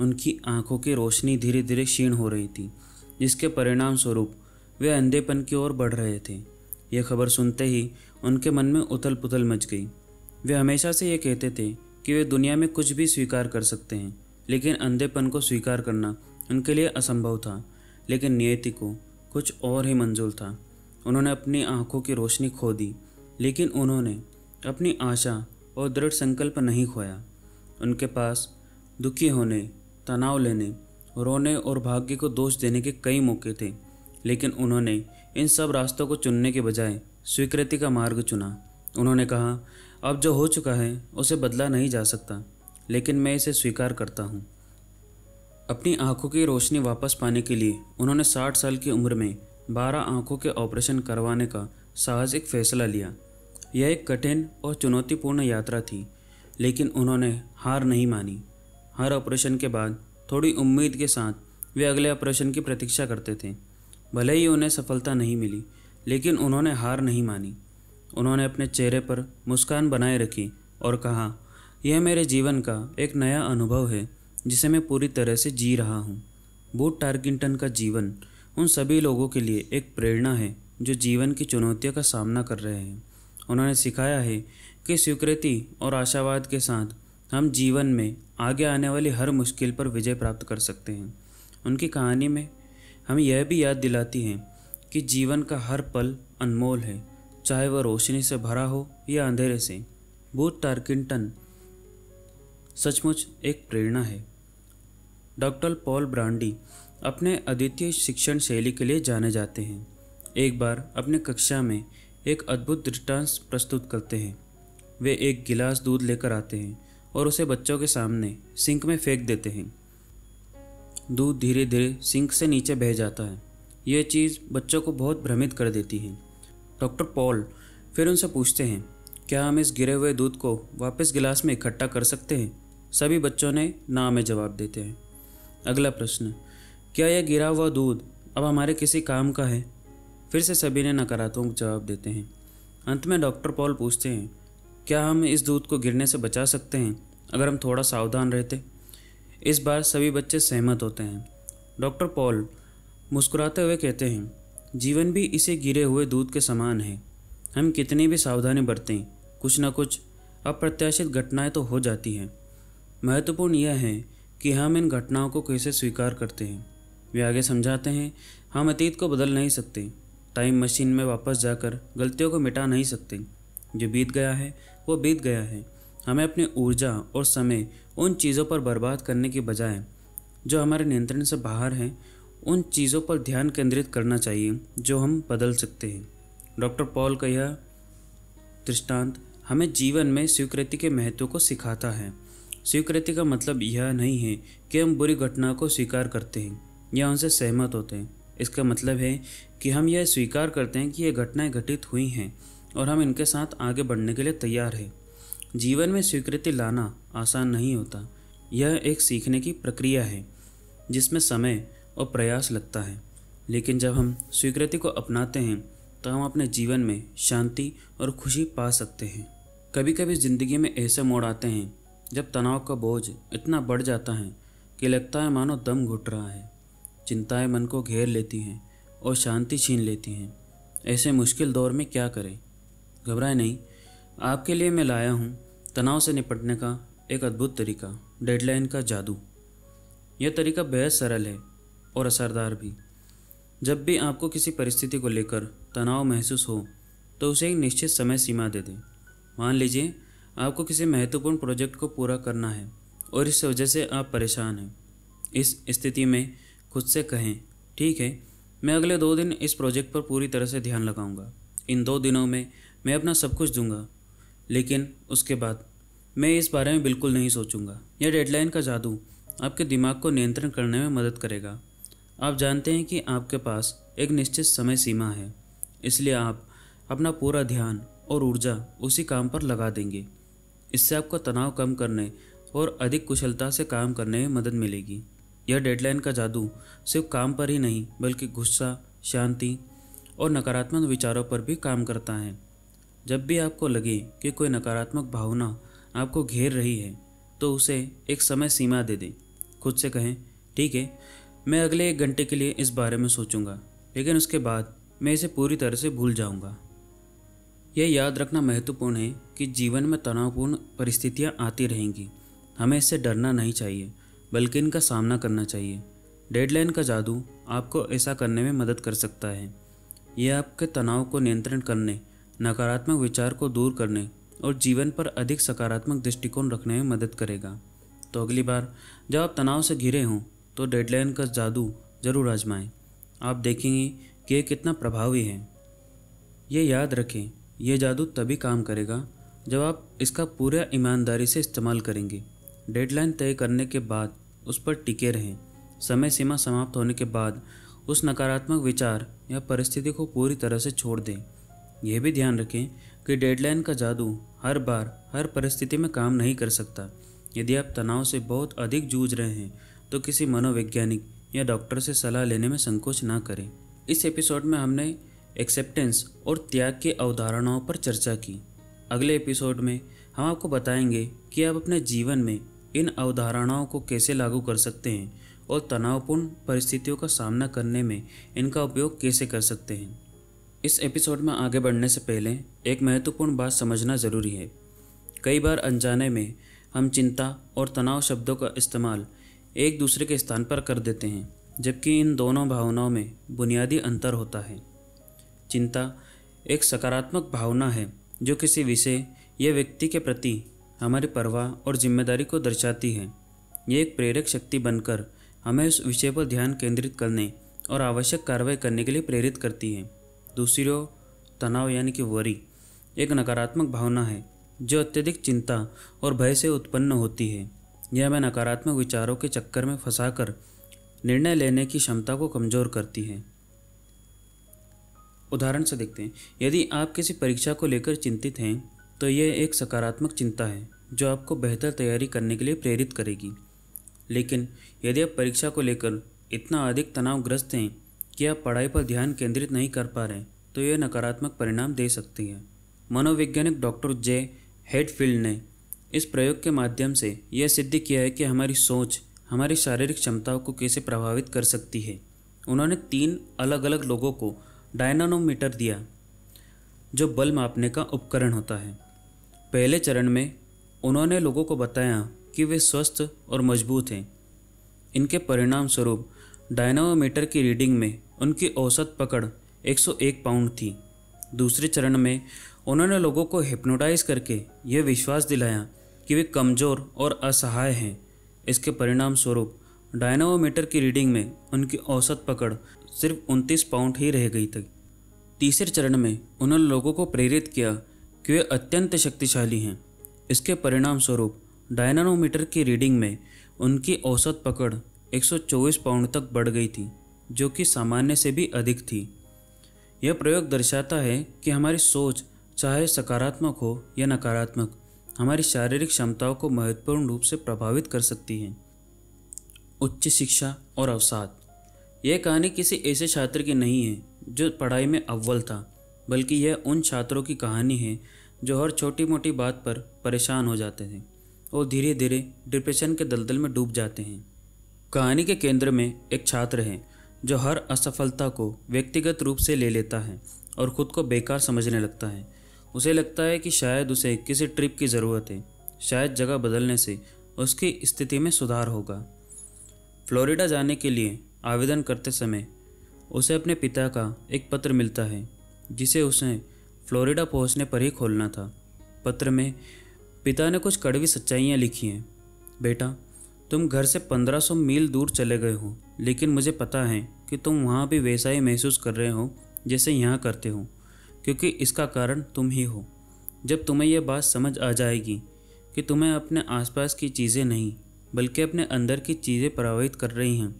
उनकी आँखों की रोशनी धीरे धीरे क्षीण हो रही थी। जिसके परिणाम स्वरूप वे अंधेपन की ओर बढ़ रहे थे। यह खबर सुनते ही उनके मन में उथल पुथल मच गई। वे हमेशा से ये कहते थे कि वे दुनिया में कुछ भी स्वीकार कर सकते हैं, लेकिन अंधेपन को स्वीकार करना उनके लिए असंभव था, लेकिन नियति को कुछ और ही मंजूर था। उन्होंने अपनी आँखों की रोशनी खो दी, लेकिन उन्होंने अपनी आशा और दृढ़ संकल्प नहीं खोया। उनके पास दुखी होने, तनाव लेने रोने और भाग्य को दोष देने के कई मौके थे, लेकिन उन्होंने इन सब रास्तों को चुनने के बजाय स्वीकृति का मार्ग चुना। उन्होंने कहा, अब जो हो चुका है, उसे बदला नहीं जा सकता, लेकिन मैं इसे स्वीकार करता हूँ। अपनी आँखों की रोशनी वापस पाने के लिए उन्होंने साठ साल की उम्र में बारह आँखों के ऑपरेशन करवाने का साहसिक फैसला लिया। यह एक कठिन और चुनौतीपूर्ण यात्रा थी, लेकिन उन्होंने हार नहीं मानी। हर ऑपरेशन के बाद थोड़ी उम्मीद के साथ वे अगले ऑपरेशन की प्रतीक्षा करते थे। भले ही उन्हें सफलता नहीं मिली, लेकिन उन्होंने हार नहीं मानी। उन्होंने अपने चेहरे पर मुस्कान बनाए रखी और कहा, यह मेरे जीवन का एक नया अनुभव है, जिसे मैं पूरी तरह से जी रहा हूँ। बूट टार्गिंटन का जीवन उन सभी लोगों के लिए एक प्रेरणा है, जो जीवन की चुनौतियों का सामना कर रहे हैं। उन्होंने सिखाया है कि स्वीकृति और आशावाद के साथ हम जीवन में आगे आने वाली हर मुश्किल पर विजय प्राप्त कर सकते हैं। उनकी कहानी में हमें यह भी याद दिलाती हैं कि जीवन का हर पल अनमोल है, चाहे वह रोशनी से भरा हो या अंधेरे से। बूथ टार्किंटन सचमुच एक प्रेरणा है। डॉक्टर पॉल ब्रांडी अपने अद्वितीय शिक्षण शैली के लिए जाने जाते हैं। एक बार अपने कक्षा में एक अद्भुत दृष्टांत प्रस्तुत करते हैं। वे एक गिलास दूध लेकर आते हैं। और उसे बच्चों के सामने सिंक में फेंक देते हैं। दूध धीरे धीरे सिंक से नीचे बह जाता है। यह चीज़ बच्चों को बहुत भ्रमित कर देती है। डॉक्टर पॉल फिर उनसे पूछते हैं, क्या हम इस गिरे हुए दूध को वापस गिलास में इकट्ठा कर सकते हैं? सभी बच्चों ने ना में जवाब देते हैं। अगला प्रश्न, क्या यह गिरा हुआ दूध अब हमारे किसी काम का है? फिर से सभी ने नकारात्मक जवाब देते हैं। अंत में डॉक्टर पॉल पूछते हैं, क्या हम इस दूध को गिरने से बचा सकते हैं? अगर हम थोड़ा सावधान रहते, इस बार सभी बच्चे सहमत होते हैं। डॉक्टर पॉल मुस्कुराते हुए कहते हैं, जीवन भी इसे गिरे हुए दूध के समान है। हम कितनी भी सावधानी बरतें, कुछ ना कुछ अप्रत्याशित घटनाएँ तो हो जाती हैं। महत्वपूर्ण यह है कि हम इन घटनाओं को कैसे स्वीकार करते हैं। वे आगे समझाते हैं, हम अतीत को बदल नहीं सकते, टाइम मशीन में वापस जाकर गलतियों को मिटा नहीं सकते। जो बीत गया है, वो बीत गया है। हमें अपनी ऊर्जा और समय उन चीज़ों पर बर्बाद करने के बजाय, जो हमारे नियंत्रण से बाहर हैं, उन चीज़ों पर ध्यान केंद्रित करना चाहिए, जो हम बदल सकते हैं। डॉक्टर पॉल का यह दृष्टांत हमें जीवन में स्वीकृति के महत्व को सिखाता है। स्वीकृति का मतलब यह नहीं है कि हम बुरी घटना को स्वीकार करते हैं या उनसे सहमत होते हैं। इसका मतलब है कि हम यह स्वीकार करते हैं कि ये घटनाएँ घटित हुई हैं और हम इनके साथ आगे बढ़ने के लिए तैयार हैं। जीवन में स्वीकृति लाना आसान नहीं होता। यह एक सीखने की प्रक्रिया है, जिसमें समय और प्रयास लगता है। लेकिन जब हम स्वीकृति को अपनाते हैं तो हम अपने जीवन में शांति और खुशी पा सकते हैं। कभी कभी ज़िंदगी में ऐसे मोड़ आते हैं, जब तनाव का बोझ इतना बढ़ जाता है कि लगता है मानो दम घुट रहा है। चिंताएँ मन को घेर लेती हैं और शांति छीन लेती हैं। ऐसे मुश्किल दौर में क्या करें? घबराए नहीं आपके लिए मैं लाया हूँ तनाव से निपटने का एक अद्भुत तरीका, डेडलाइन का जादू। यह तरीका बेहद सरल है और असरदार भी। जब भी आपको किसी परिस्थिति को लेकर तनाव महसूस हो तो उसे एक निश्चित समय सीमा दे दें। मान लीजिए, आपको किसी महत्वपूर्ण प्रोजेक्ट को पूरा करना है और इस वजह से आप परेशान हैं। इस स्थिति में खुद से कहें, ठीक है, मैं अगले दो दिन इस प्रोजेक्ट पर पूरी तरह से ध्यान लगाऊँगा। इन दो दिनों में मैं अपना सब कुछ दूँगा लेकिन उसके बाद मैं इस बारे में बिल्कुल नहीं सोचूँगा। यह डेडलाइन का जादू आपके दिमाग को नियंत्रण करने में मदद करेगा। आप जानते हैं कि आपके पास एक निश्चित समय सीमा है, इसलिए आप अपना पूरा ध्यान और ऊर्जा उसी काम पर लगा देंगे। इससे आपको तनाव कम करने और अधिक कुशलता से काम करने में मदद मिलेगी। यह डेडलाइन का जादू सिर्फ़ काम पर ही नहीं, बल्कि गुस्सा, शांति और नकारात्मक विचारों पर भी काम करता है। जब भी आपको लगे कि कोई नकारात्मक भावना आपको घेर रही है तो उसे एक समय सीमा दे दें। खुद से कहें, ठीक है, मैं अगले एक घंटे के लिए इस बारे में सोचूँगा, लेकिन उसके बाद मैं इसे पूरी तरह से भूल जाऊँगा। यह याद रखना महत्वपूर्ण है कि जीवन में तनावपूर्ण परिस्थितियाँ आती रहेंगी। हमें इससे डरना नहीं चाहिए, बल्कि इनका सामना करना चाहिए। डेडलाइन का जादू आपको ऐसा करने में मदद कर सकता है। यह आपके तनाव को नियंत्रण करने नकारात्मक विचार को दूर करने और जीवन पर अधिक सकारात्मक दृष्टिकोण रखने में मदद करेगा। तो अगली बार, जब आप तनाव से घिरे हों तो डेडलाइन का जादू ज़रूर आजमाएँ। आप देखेंगे कि ये कितना प्रभावी है। ये याद रखें यह जादू तभी काम करेगा जब आप इसका पूरा ईमानदारी से इस्तेमाल करेंगे। डेडलाइन तय करने के बाद उस पर टिके रहें। समय सीमा समाप्त होने के बाद उस नकारात्मक विचार या परिस्थिति को पूरी तरह से छोड़ दें। यह भी ध्यान रखें कि डेडलाइन का जादू हर बार हर परिस्थिति में काम नहीं कर सकता। यदि आप तनाव से बहुत अधिक जूझ रहे हैं तो किसी मनोवैज्ञानिक या डॉक्टर से सलाह लेने में संकोच ना करें। इस एपिसोड में हमने एक्सेप्टेंस और त्याग की अवधारणाओं पर चर्चा की। अगले एपिसोड में हम आपको बताएँगे कि आप अपने जीवन में इन अवधारणाओं को कैसे लागू कर सकते हैं और तनावपूर्ण परिस्थितियों का सामना करने में इनका उपयोग कैसे कर सकते हैं। इस एपिसोड में आगे बढ़ने से पहले एक महत्वपूर्ण बात समझना ज़रूरी है। कई बार अनजाने में हम चिंता और तनाव शब्दों का इस्तेमाल एक दूसरे के स्थान पर कर देते हैं, जबकि इन दोनों भावनाओं में बुनियादी अंतर होता है। चिंता एक सकारात्मक भावना है, जो किसी विषय या व्यक्ति के प्रति हमारी परवाह और ज़िम्मेदारी को दर्शाती है। ये एक प्रेरक शक्ति बनकर हमें उस विषय पर ध्यान केंद्रित करने और आवश्यक कार्रवाई करने के लिए प्रेरित करती है। दूसरी ओर तनाव यानी कि वरी, एक नकारात्मक भावना है, जो अत्यधिक चिंता और भय से उत्पन्न होती है। यह हमें नकारात्मक विचारों के चक्कर में फंसाकर निर्णय लेने की क्षमता को कमज़ोर करती है। उदाहरण से देखते हैं। यदि आप किसी परीक्षा को लेकर चिंतित हैं तो यह एक सकारात्मक चिंता है, जो आपको बेहतर तैयारी करने के लिए प्रेरित करेगी। लेकिन यदि आप परीक्षा को लेकर इतना अधिक तनावग्रस्त हैं कि आप पढ़ाई पर ध्यान केंद्रित नहीं कर पा रहे तो यह नकारात्मक परिणाम दे सकती है। मनोवैज्ञानिक डॉक्टर जे. हेडफील्ड ने इस प्रयोग के माध्यम से यह सिद्ध किया है कि हमारी सोच, हमारी शारीरिक क्षमताओं को कैसे प्रभावित कर सकती है। उन्होंने तीन अलग अलग लोगों को डायनानोमीटर दिया, जो बल मापने का उपकरण होता है। पहले चरण में उन्होंने लोगों को बताया कि वे स्वस्थ और मज़बूत हैं। इनके परिणाम स्वरूप डायनामोमीटर की रीडिंग में उनकी औसत पकड़ 101 पाउंड थी। दूसरे चरण में उन्होंने लोगों को हिप्नोटाइज करके यह विश्वास दिलाया कि वे कमज़ोर और असहाय हैं। इसके परिणाम स्वरूप डायनामोमीटर की रीडिंग में उनकी औसत पकड़ सिर्फ़ उनतीस पाउंड ही रह गई थी। तीसरे चरण में उन्होंने लोगों को प्रेरित किया कि वे अत्यंत शक्तिशाली हैं। इसके परिणाम स्वरूप डायनामोमीटर की रीडिंग में उनकी औसत पकड़ 124 पाउंड तक बढ़ गई थी। जो कि सामान्य से भी अधिक थी। यह प्रयोग दर्शाता है कि हमारी सोच चाहे सकारात्मक हो या नकारात्मक, हमारी शारीरिक क्षमताओं को महत्वपूर्ण रूप से प्रभावित कर सकती है। उच्च शिक्षा और अवसाद। यह कहानी किसी ऐसे छात्र की नहीं है, जो पढ़ाई में अव्वल था, बल्कि यह उन छात्रों की कहानी है, जो हर छोटी मोटी बात पर परेशान हो जाते थे और धीरे धीरे डिप्रेशन के दलदल में डूब जाते हैं। कहानी के केंद्र में एक छात्र है जो हर असफलता को व्यक्तिगत रूप से ले लेता है और ख़ुद को बेकार समझने लगता है। उसे लगता है कि शायद उसे किसी ट्रिप की ज़रूरत है। शायद जगह बदलने से उसकी स्थिति में सुधार होगा। फ्लोरिडा जाने के लिए आवेदन करते समय उसे अपने पिता का एक पत्र मिलता है, जिसे उसे फ्लोरिडा पहुँचने पर ही खोलना था। पत्र में पिता ने कुछ कड़वी सच्चाइयाँ लिखी हैं। बेटा तुम घर से 1500 मील दूर चले गए हो, लेकिन मुझे पता है कि तुम वहाँ भी वैसा ही महसूस कर रहे हो जैसे यहाँ करते हो, क्योंकि इसका कारण तुम ही हो। जब तुम्हें यह बात समझ आ जाएगी कि तुम्हें अपने आसपास की चीज़ें नहीं, बल्कि अपने अंदर की चीज़ें प्रभावित कर रही हैं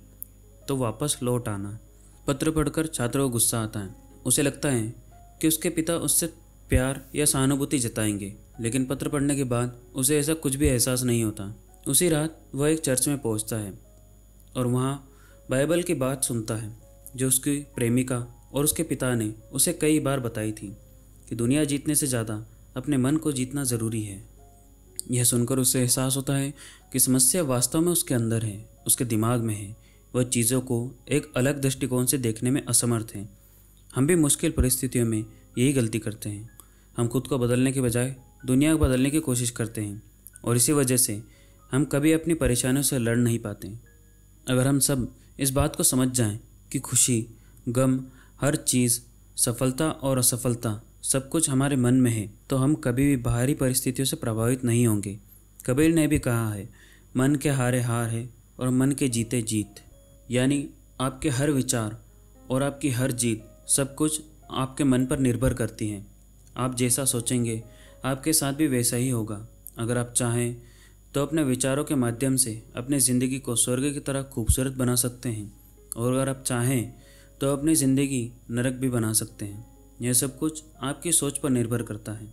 तो वापस लौट आना। पत्र पढ़कर छात्र को गुस्सा आता है। उसे लगता है कि उसके पिता उससे प्यार या सहानुभूति जताएँगे, लेकिन पत्र पढ़ने के बाद उसे ऐसा कुछ भी एहसास नहीं होता। उसी रात वह एक चर्च में पहुँचता है और वहाँ बाइबल की बात सुनता है, जो उसकी प्रेमिका और उसके पिता ने उसे कई बार बताई थी कि दुनिया जीतने से ज़्यादा अपने मन को जीतना ज़रूरी है। यह सुनकर उसे एहसास होता है कि समस्या वास्तव में उसके अंदर है, उसके दिमाग में है। वह चीज़ों को एक अलग दृष्टिकोण से देखने में असमर्थ हैं। हम भी मुश्किल परिस्थितियों में यही गलती करते हैं। हम खुद को बदलने के बजाय दुनिया को बदलने की कोशिश करते हैं और इसी वजह से हम कभी अपनी परेशानियों से लड़ नहीं पाते। अगर हम सब इस बात को समझ जाएँ कि खुशी, गम, हर चीज़, सफलता और असफलता सब कुछ हमारे मन में है तो हम कभी भी बाहरी परिस्थितियों से प्रभावित नहीं होंगे। कबीर ने भी कहा है, मन के हारे हार है और मन के जीते जीत। यानी आपके हर विचार और आपकी हर जीत सब कुछ आपके मन पर निर्भर करती हैं। आप जैसा सोचेंगे, आपके साथ भी वैसा ही होगा। अगर आप चाहें तो अपने विचारों के माध्यम से अपनी ज़िंदगी को स्वर्ग की तरह खूबसूरत बना सकते हैं। और अगर आप चाहें तो अपनी ज़िंदगी नरक भी बना सकते हैं। यह सब कुछ आपकी सोच पर निर्भर करता है।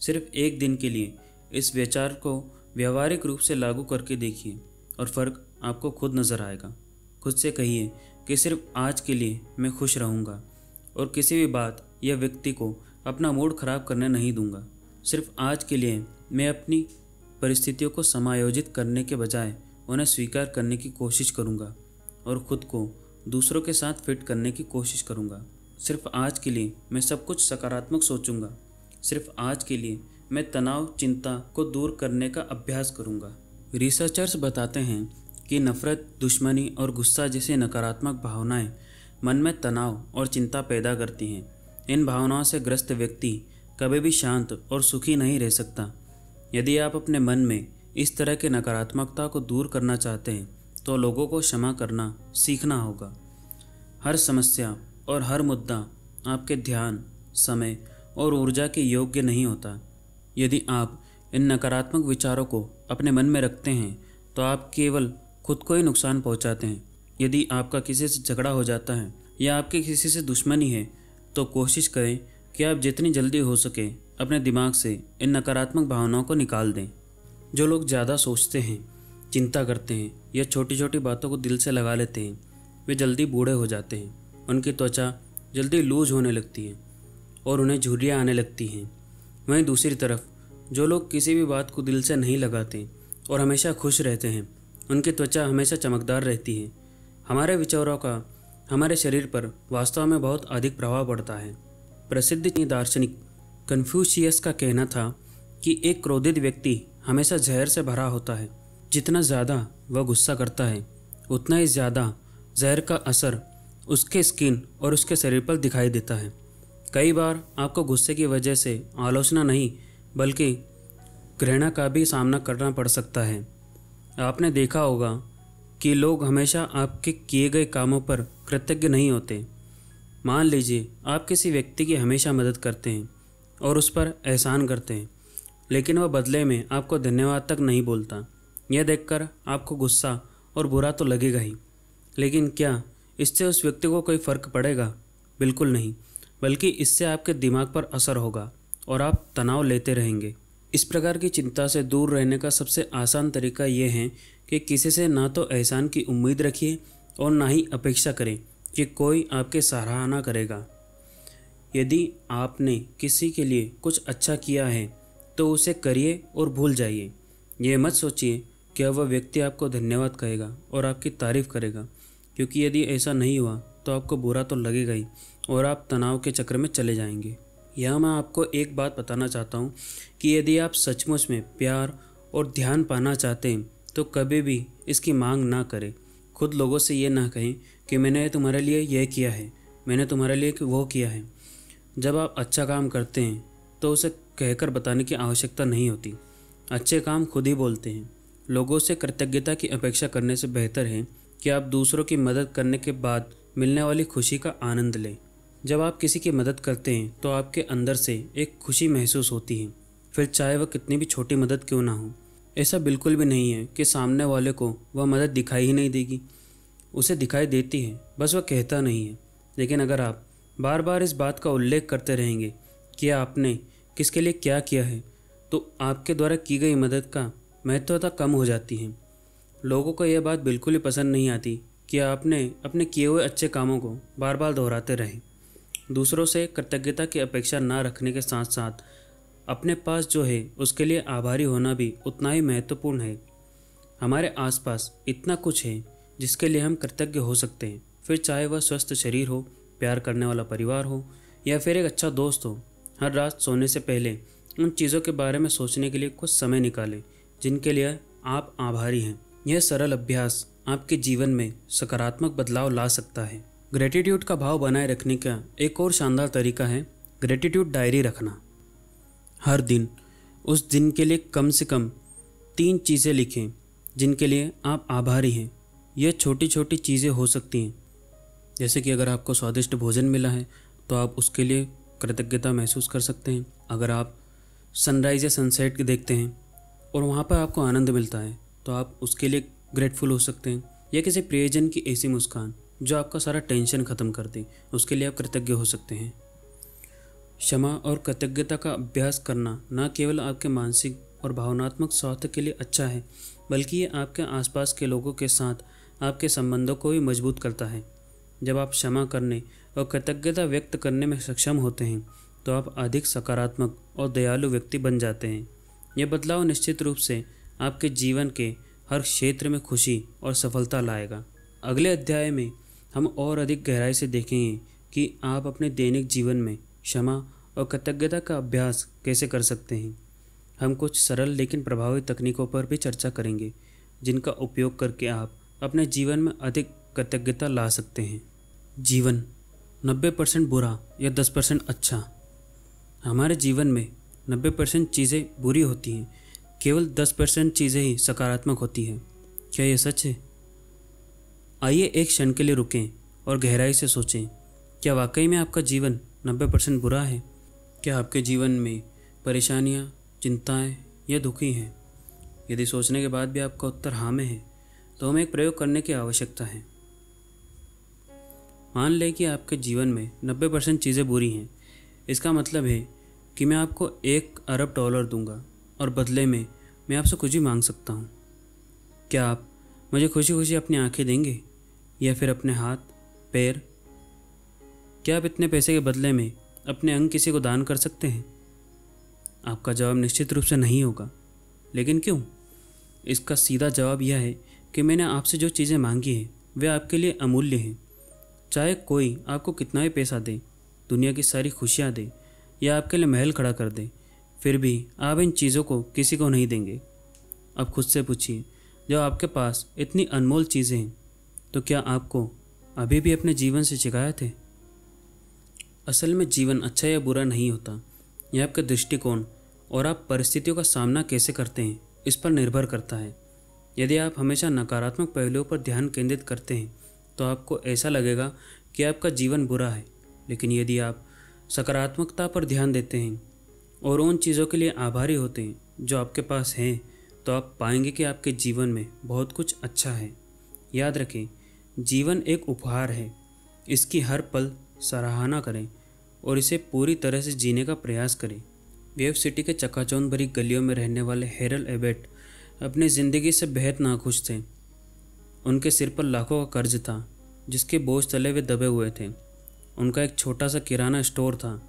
सिर्फ़ एक दिन के लिए इस विचार को व्यवहारिक रूप से लागू करके देखिए और फ़र्क आपको खुद नज़र आएगा। खुद से कहिए कि सिर्फ़ आज के लिए मैं खुश रहूँगा और किसी भी बात या व्यक्ति को अपना मूड ख़राब करने नहीं दूँगा। सिर्फ़ आज के लिए मैं अपनी परिस्थितियों को समायोजित करने के बजाय उन्हें स्वीकार करने की कोशिश करूँगा और ख़ुद को दूसरों के साथ फिट करने की कोशिश करूँगा। सिर्फ़ आज के लिए मैं सब कुछ सकारात्मक सोचूँगा। सिर्फ़ आज के लिए मैं तनाव, चिंता को दूर करने का अभ्यास करूँगा। रिसर्चर्स बताते हैं कि नफ़रत, दुश्मनी और गुस्सा जैसी नकारात्मक भावनाएँ मन में तनाव और चिंता पैदा करती हैं। इन भावनाओं से ग्रस्त व्यक्ति कभी भी शांत और सुखी नहीं रह सकता। यदि आप अपने मन में इस तरह के नकारात्मकता को दूर करना चाहते हैं तो लोगों को क्षमा करना सीखना होगा। हर समस्या और हर मुद्दा आपके ध्यान, समय और ऊर्जा के योग्य नहीं होता। यदि आप इन नकारात्मक विचारों को अपने मन में रखते हैं तो आप केवल खुद को ही नुकसान पहुंचाते हैं। यदि आपका किसी से झगड़ा हो जाता है या आपके किसी से दुश्मनी है तो कोशिश करें कि आप जितनी जल्दी हो सके अपने दिमाग से इन नकारात्मक भावनाओं को निकाल दें। जो लोग ज़्यादा सोचते हैं, चिंता करते हैं या छोटी छोटी बातों को दिल से लगा लेते हैं, वे जल्दी बूढ़े हो जाते हैं। उनकी त्वचा जल्दी लूज होने लगती है और उन्हें झुर्रियाँ आने लगती हैं। वहीं दूसरी तरफ़, जो लोग किसी भी बात को दिल से नहीं लगाते और हमेशा खुश रहते हैं, उनकी त्वचा हमेशा चमकदार रहती है। हमारे विचारों का, हमारे शरीर पर वास्तव में बहुत अधिक प्रभाव पड़ता है। प्रसिद्ध दार्शनिक कन्फ्यूशियस का कहना था कि एक क्रोधित व्यक्ति हमेशा जहर से भरा होता है। जितना ज़्यादा वह गुस्सा करता है, उतना ही ज़्यादा जहर का असर उसके स्किन और उसके शरीर पर दिखाई देता है। कई बार आपको गुस्से की वजह से आलोचना नहीं, बल्कि घृणा का भी सामना करना पड़ सकता है। आपने देखा होगा कि लोग हमेशा आपके किए गए कामों पर कृतज्ञ नहीं होते। मान लीजिए, आप किसी व्यक्ति की हमेशा मदद करते हैं। और उस पर एहसान करते हैं। लेकिन वह बदले में आपको धन्यवाद तक नहीं बोलता। यह देखकर आपको गुस्सा और बुरा तो लगेगा ही। लेकिन क्या इससे उस व्यक्ति को कोई फ़र्क पड़ेगा? बिल्कुल नहीं, बल्कि इससे आपके दिमाग पर असर होगा और आप तनाव लेते रहेंगे। इस प्रकार की चिंता से दूर रहने का सबसे आसान तरीका ये है कि किसी से ना तो एहसान की उम्मीद रखिए और ना ही अपेक्षा करें कि कोई आपके सराहना करेगा। यदि आपने किसी के लिए कुछ अच्छा किया है तो उसे करिए और भूल जाइए। ये मत सोचिए कि वह व्यक्ति आपको धन्यवाद कहेगा और आपकी तारीफ़ करेगा, क्योंकि यदि ऐसा नहीं हुआ तो आपको बुरा तो लगेगा ही और आप तनाव के चक्र में चले जाएँगे। यहाँ मैं आपको एक बात बताना चाहता हूँ कि यदि आप सचमुच में प्यार और ध्यान पाना चाहते हैं तो कभी भी इसकी मांग ना करें। खुद लोगों से ये ना कहें कि मैंने तुम्हारे लिए यह किया है, मैंने तुम्हारे लिए वो किया है। जब आप अच्छा काम करते हैं तो उसे कहकर बताने की आवश्यकता नहीं होती। अच्छे काम खुद ही बोलते हैं। लोगों से कृतज्ञता की अपेक्षा करने से बेहतर है कि आप दूसरों की मदद करने के बाद मिलने वाली खुशी का आनंद लें। जब आप किसी की मदद करते हैं तो आपके अंदर से एक खुशी महसूस होती है। फिर चाहे वह कितनी भी छोटी मदद क्यों ना हो। ऐसा बिल्कुल भी नहीं है कि सामने वाले को वह मदद दिखाई ही नहीं देगी। उसे दिखाई देती है, बस वह कहता नहीं है। लेकिन अगर आप बार बार इस बात का उल्लेख करते रहेंगे कि आपने किसके लिए क्या किया है। तो आपके द्वारा की गई मदद का महत्वता कम हो जाती है। लोगों को यह बात बिल्कुल ही पसंद नहीं आती कि आपने अपने किए हुए अच्छे कामों को बार बार दोहराते रहें। दूसरों से कृतज्ञता की अपेक्षा ना रखने के साथ साथ अपने पास जो है, उसके लिए आभारी होना भी उतना ही महत्वपूर्ण है। हमारे आसपास इतना कुछ है जिसके लिए हम कृतज्ञ हो सकते हैं। फिर चाहे वह स्वस्थ शरीर हो प्यार करने वाला परिवार हो या फिर एक अच्छा दोस्त हो, हर रात सोने से पहले उन चीज़ों के बारे में सोचने के लिए कुछ समय निकालें, जिनके लिए आप आभारी हैं। यह सरल अभ्यास आपके जीवन में सकारात्मक बदलाव ला सकता है। ग्रेटिट्यूड का भाव बनाए रखने का एक और शानदार तरीका है ग्रेटिट्यूड डायरी रखना। हर दिन, उस दिन के लिए कम से कम तीन चीज़ें लिखें, जिनके लिए आप आभारी हैं। यह छोटी छोटी चीज़ें हो सकती हैं। जैसे कि अगर आपको स्वादिष्ट भोजन मिला है तो आप उसके लिए कृतज्ञता महसूस कर सकते हैं। अगर आप सनराइज़ या सनसेट देखते हैं, और वहाँ पर आपको आनंद मिलता है तो आप उसके लिए ग्रेटफुल हो सकते हैं। या किसी प्रियजन की ऐसी मुस्कान, जो आपका सारा टेंशन ख़त्म कर दे, उसके लिए आप कृतज्ञ हो सकते हैं। क्षमा और कृतज्ञता का अभ्यास करना न केवल आपके मानसिक और भावनात्मक स्वास्थ्य के लिए अच्छा है, बल्कि ये आपके आसपास के लोगों के साथ आपके संबंधों को भी मज़बूत करता है। जब आप क्षमा करने और कृतज्ञता व्यक्त करने में सक्षम होते हैं तो आप अधिक सकारात्मक और दयालु व्यक्ति बन जाते हैं। यह बदलाव निश्चित रूप से आपके जीवन के हर क्षेत्र में खुशी और सफलता लाएगा। अगले अध्याय में हम और अधिक गहराई से देखेंगे कि आप अपने दैनिक जीवन में क्षमा और कृतज्ञता का अभ्यास कैसे कर सकते हैं। हम कुछ सरल लेकिन प्रभावी तकनीकों पर भी चर्चा करेंगे, जिनका उपयोग करके आप अपने जीवन में अधिक कृतज्ञता ला सकते हैं। जीवन नब्बे परसेंट बुरा या दस परसेंट अच्छा। हमारे जीवन में नब्बे परसेंट चीज़ें बुरी होती हैं, केवल दस परसेंट चीज़ें ही सकारात्मक होती हैं। क्या ये सच है? आइए एक क्षण के लिए रुकें और गहराई से सोचें, क्या वाकई में आपका जीवन नब्बे परसेंट बुरा है? क्या आपके जीवन में परेशानियाँ, चिंताएँ या दुखी हैं? यदि सोचने के बाद भी आपका उत्तर हाँ में है तो हमें एक प्रयोग करने की आवश्यकता है। मान लें कि आपके जीवन में नब्बे परसेंट चीज़ें बुरी हैं। इसका मतलब है कि मैं आपको एक अरब डॉलर दूँगा और बदले में मैं आपसे कुछ भी मांग सकता हूँ। क्या आप मुझे खुशी खुशी अपनी आँखें देंगे या फिर अपने हाथ, पैर? क्या आप इतने पैसे के बदले में अपने अंग किसी को दान कर सकते हैं? आपका जवाब निश्चित रूप से नहीं होगा। लेकिन क्यों? इसका सीधा जवाब यह है कि मैंने आपसे जो चीज़ें मांगी हैं, वे आपके लिए अमूल्य हैं। चाहे कोई आपको कितना भी पैसा दे, दुनिया की सारी खुशियाँ दे या आपके लिए महल खड़ा कर दे, फिर भी आप इन चीज़ों को किसी को नहीं देंगे। अब खुद से पूछिए, जब आपके पास इतनी अनमोल चीज़ें हैं तो क्या आपको अभी भी अपने जीवन से शिकायत है? असल में जीवन अच्छा या बुरा नहीं होता। यह आपका दृष्टिकोण और आप परिस्थितियों का सामना कैसे करते हैं, इस पर निर्भर करता है। यदि आप हमेशा नकारात्मक पहलुओं पर ध्यान केंद्रित करते हैं तो आपको ऐसा लगेगा कि आपका जीवन बुरा है। लेकिन यदि आप सकारात्मकता पर ध्यान देते हैं और उन चीज़ों के लिए आभारी होते हैं जो आपके पास हैं तो आप पाएँगे कि आपके जीवन में बहुत कुछ अच्छा है। याद रखें, जीवन एक उपहार है। इसकी हर पल सराहना करें और इसे पूरी तरह से जीने का प्रयास करें। वेव सिटी के चकाचौंध भरी गलियों में रहने वाले हेरल एबेट अपनी ज़िंदगी से बेहद नाखुश थे। उनके सिर पर लाखों का कर्ज था, जिसके बोझ तले वे दबे हुए थे। उनका एक छोटा सा किराना स्टोर था,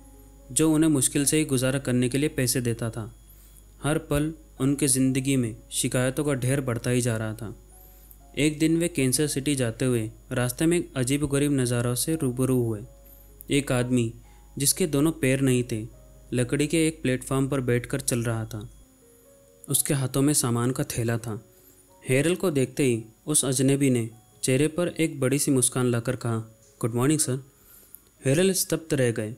जो उन्हें मुश्किल से ही गुजारा करने के लिए पैसे देता था। हर पल उनके ज़िंदगी में शिकायतों का ढेर बढ़ता ही जा रहा था। एक दिन वे कैंसर सिटी जाते हुए रास्ते में एक अजीब गरीब नज़ारों से रूबरू हुए। एक आदमी, जिसके दोनों पैर नहीं थे, लकड़ी के एक प्लेटफॉर्म पर बैठकर चल रहा था। उसके हाथों में सामान का थैला था। हेरल को देखते ही उस अजनबी ने चेहरे पर एक बड़ी सी मुस्कान लाकर कहा, गुड मॉर्निंग, सर. हेरल स्तब्ध रह गए।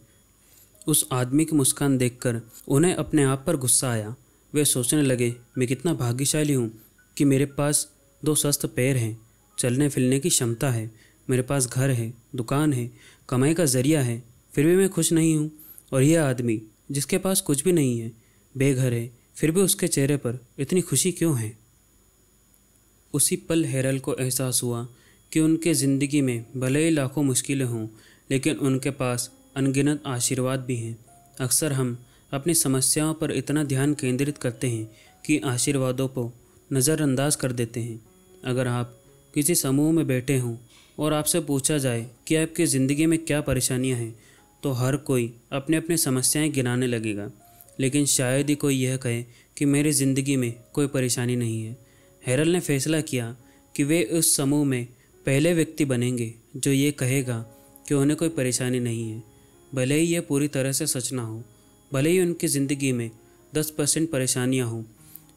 उस आदमी की मुस्कान देखकर उन्हें अपने आप पर गुस्सा आया। वे सोचने लगे, मैं कितना भाग्यशाली हूँ कि मेरे पास दो स्वस्थ पैर हैं। चलने फिरने की क्षमता है, मेरे पास घर है, दुकान है, कमाई का ज़रिया है, फिर भी मैं खुश नहीं हूँ। और यह आदमी, जिसके पास कुछ भी नहीं है, बेघर है, फिर भी उसके चेहरे पर इतनी खुशी क्यों है? उसी पल हेरल को एहसास हुआ कि उनके ज़िंदगी में भले ही लाखों मुश्किलें हों, लेकिन उनके पास अनगिनत आशीर्वाद भी हैं। अक्सर हम अपनी समस्याओं पर इतना ध्यान केंद्रित करते हैं कि आशीर्वादों को नज़रअंदाज कर देते हैं। अगर आप किसी समूह में बैठे हों और आपसे पूछा जाए कि आपकी ज़िंदगी में क्या परेशानियाँ हैं तो हर कोई अपने अपने समस्याएँ गिनाने लगेगा। लेकिन शायद ही कोई यह कहे कि मेरी ज़िंदगी में कोई परेशानी नहीं है। हेरल ने फैसला किया कि वे उस समूह में पहले व्यक्ति बनेंगे जो ये कहेगा कि उन्हें कोई परेशानी नहीं है। भले ही यह पूरी तरह से सच ना हो, भले ही उनकी ज़िंदगी में दस परसेंट परेशानियाँ हों,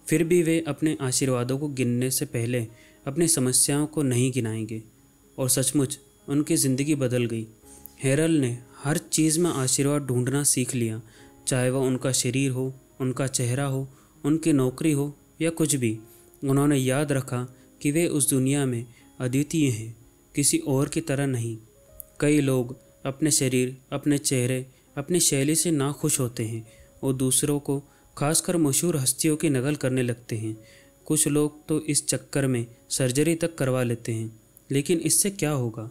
फिर भी वे अपने आशीर्वादों को गिनने से पहले अपनी समस्याओं को नहीं गिनाएँगे। और सचमुच उनकी ज़िंदगी बदल गई। हेरल ने हर चीज़ में आशीर्वाद ढूंढना सीख लिया, चाहे वह उनका शरीर हो, उनका चेहरा हो, उनकी नौकरी हो या कुछ भी। उन्होंने याद रखा कि वे उस दुनिया में अद्वितीय हैं, किसी और की तरह नहीं। कई लोग अपने शरीर, अपने चेहरे, अपनी शैली से ना खुश होते हैं और दूसरों को खासकर मशहूर हस्तियों की नकल करने लगते हैं। कुछ लोग तो इस चक्कर में सर्जरी तक करवा लेते हैं, लेकिन इससे क्या होगा?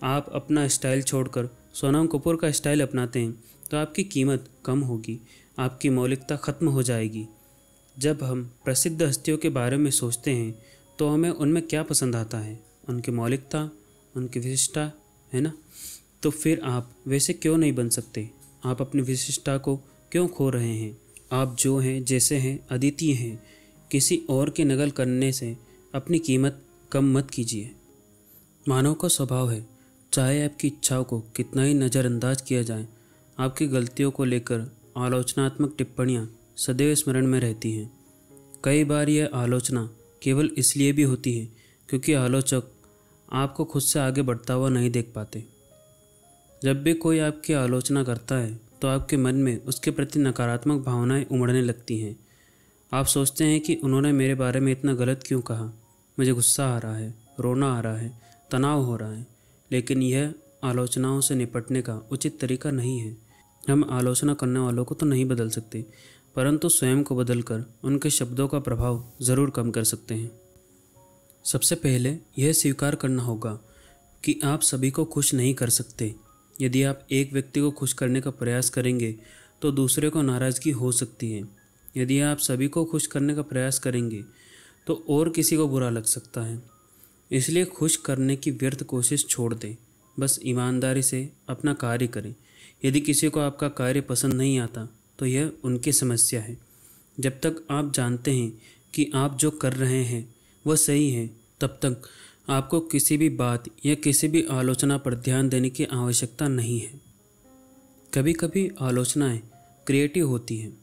आप अपना स्टाइल छोड़कर सोनम कपूर का स्टाइल अपनाते हैं तो आपकी कीमत कम होगी, आपकी मौलिकता ख़त्म हो जाएगी। जब हम प्रसिद्ध हस्तियों के बारे में सोचते हैं तो हमें उनमें क्या पसंद आता है? उनकी मौलिकता, उनकी विशिष्टता, है ना? तो फिर आप वैसे क्यों नहीं बन सकते? आप अपनी विशिष्टता को क्यों खो रहे हैं? आप जो हैं, जैसे हैं, अद्वितीय हैं। किसी और की नकल करने से अपनी कीमत कम मत कीजिए। मानव का स्वभाव है, चाहे आपकी इच्छाओं को कितना ही नज़रअंदाज किया जाए, आपकी गलतियों को लेकर आलोचनात्मक टिप्पणियाँ सदैव स्मरण में रहती हैं। कई बार यह आलोचना केवल इसलिए भी होती है क्योंकि आलोचक आपको खुद से आगे बढ़ता हुआ नहीं देख पाते। जब भी कोई आपकी आलोचना करता है तो आपके मन में उसके प्रति नकारात्मक भावनाएँ उमड़ने लगती हैं। आप सोचते हैं कि उन्होंने मेरे बारे में इतना गलत क्यों कहा? मुझे गुस्सा आ रहा है, रोना आ रहा है, तनाव हो रहा है। लेकिन यह आलोचनाओं से निपटने का उचित तरीका नहीं है। हम आलोचना करने वालों को तो नहीं बदल सकते। परंतु स्वयं को बदलकर उनके शब्दों का प्रभाव ज़रूर कम कर सकते हैं। सबसे पहले यह स्वीकार करना होगा कि आप सभी को खुश नहीं कर सकते। यदि आप एक व्यक्ति को खुश करने का प्रयास करेंगे तो दूसरे को नाराज़गी हो सकती है। यदि आप सभी को खुश करने का प्रयास करेंगे तो और किसी को बुरा लग सकता है। इसलिए खुश करने की व्यर्थ कोशिश छोड़ दें। बस ईमानदारी से अपना कार्य करें। यदि किसी को आपका कार्य पसंद नहीं आता तो यह उनकी समस्या है। जब तक आप जानते हैं कि आप जो कर रहे हैं, वह सही है, तब तक आपको किसी भी बात या किसी भी आलोचना पर ध्यान देने की आवश्यकता नहीं है। कभी कभी आलोचनाएँ क्रिएटिव होती हैं,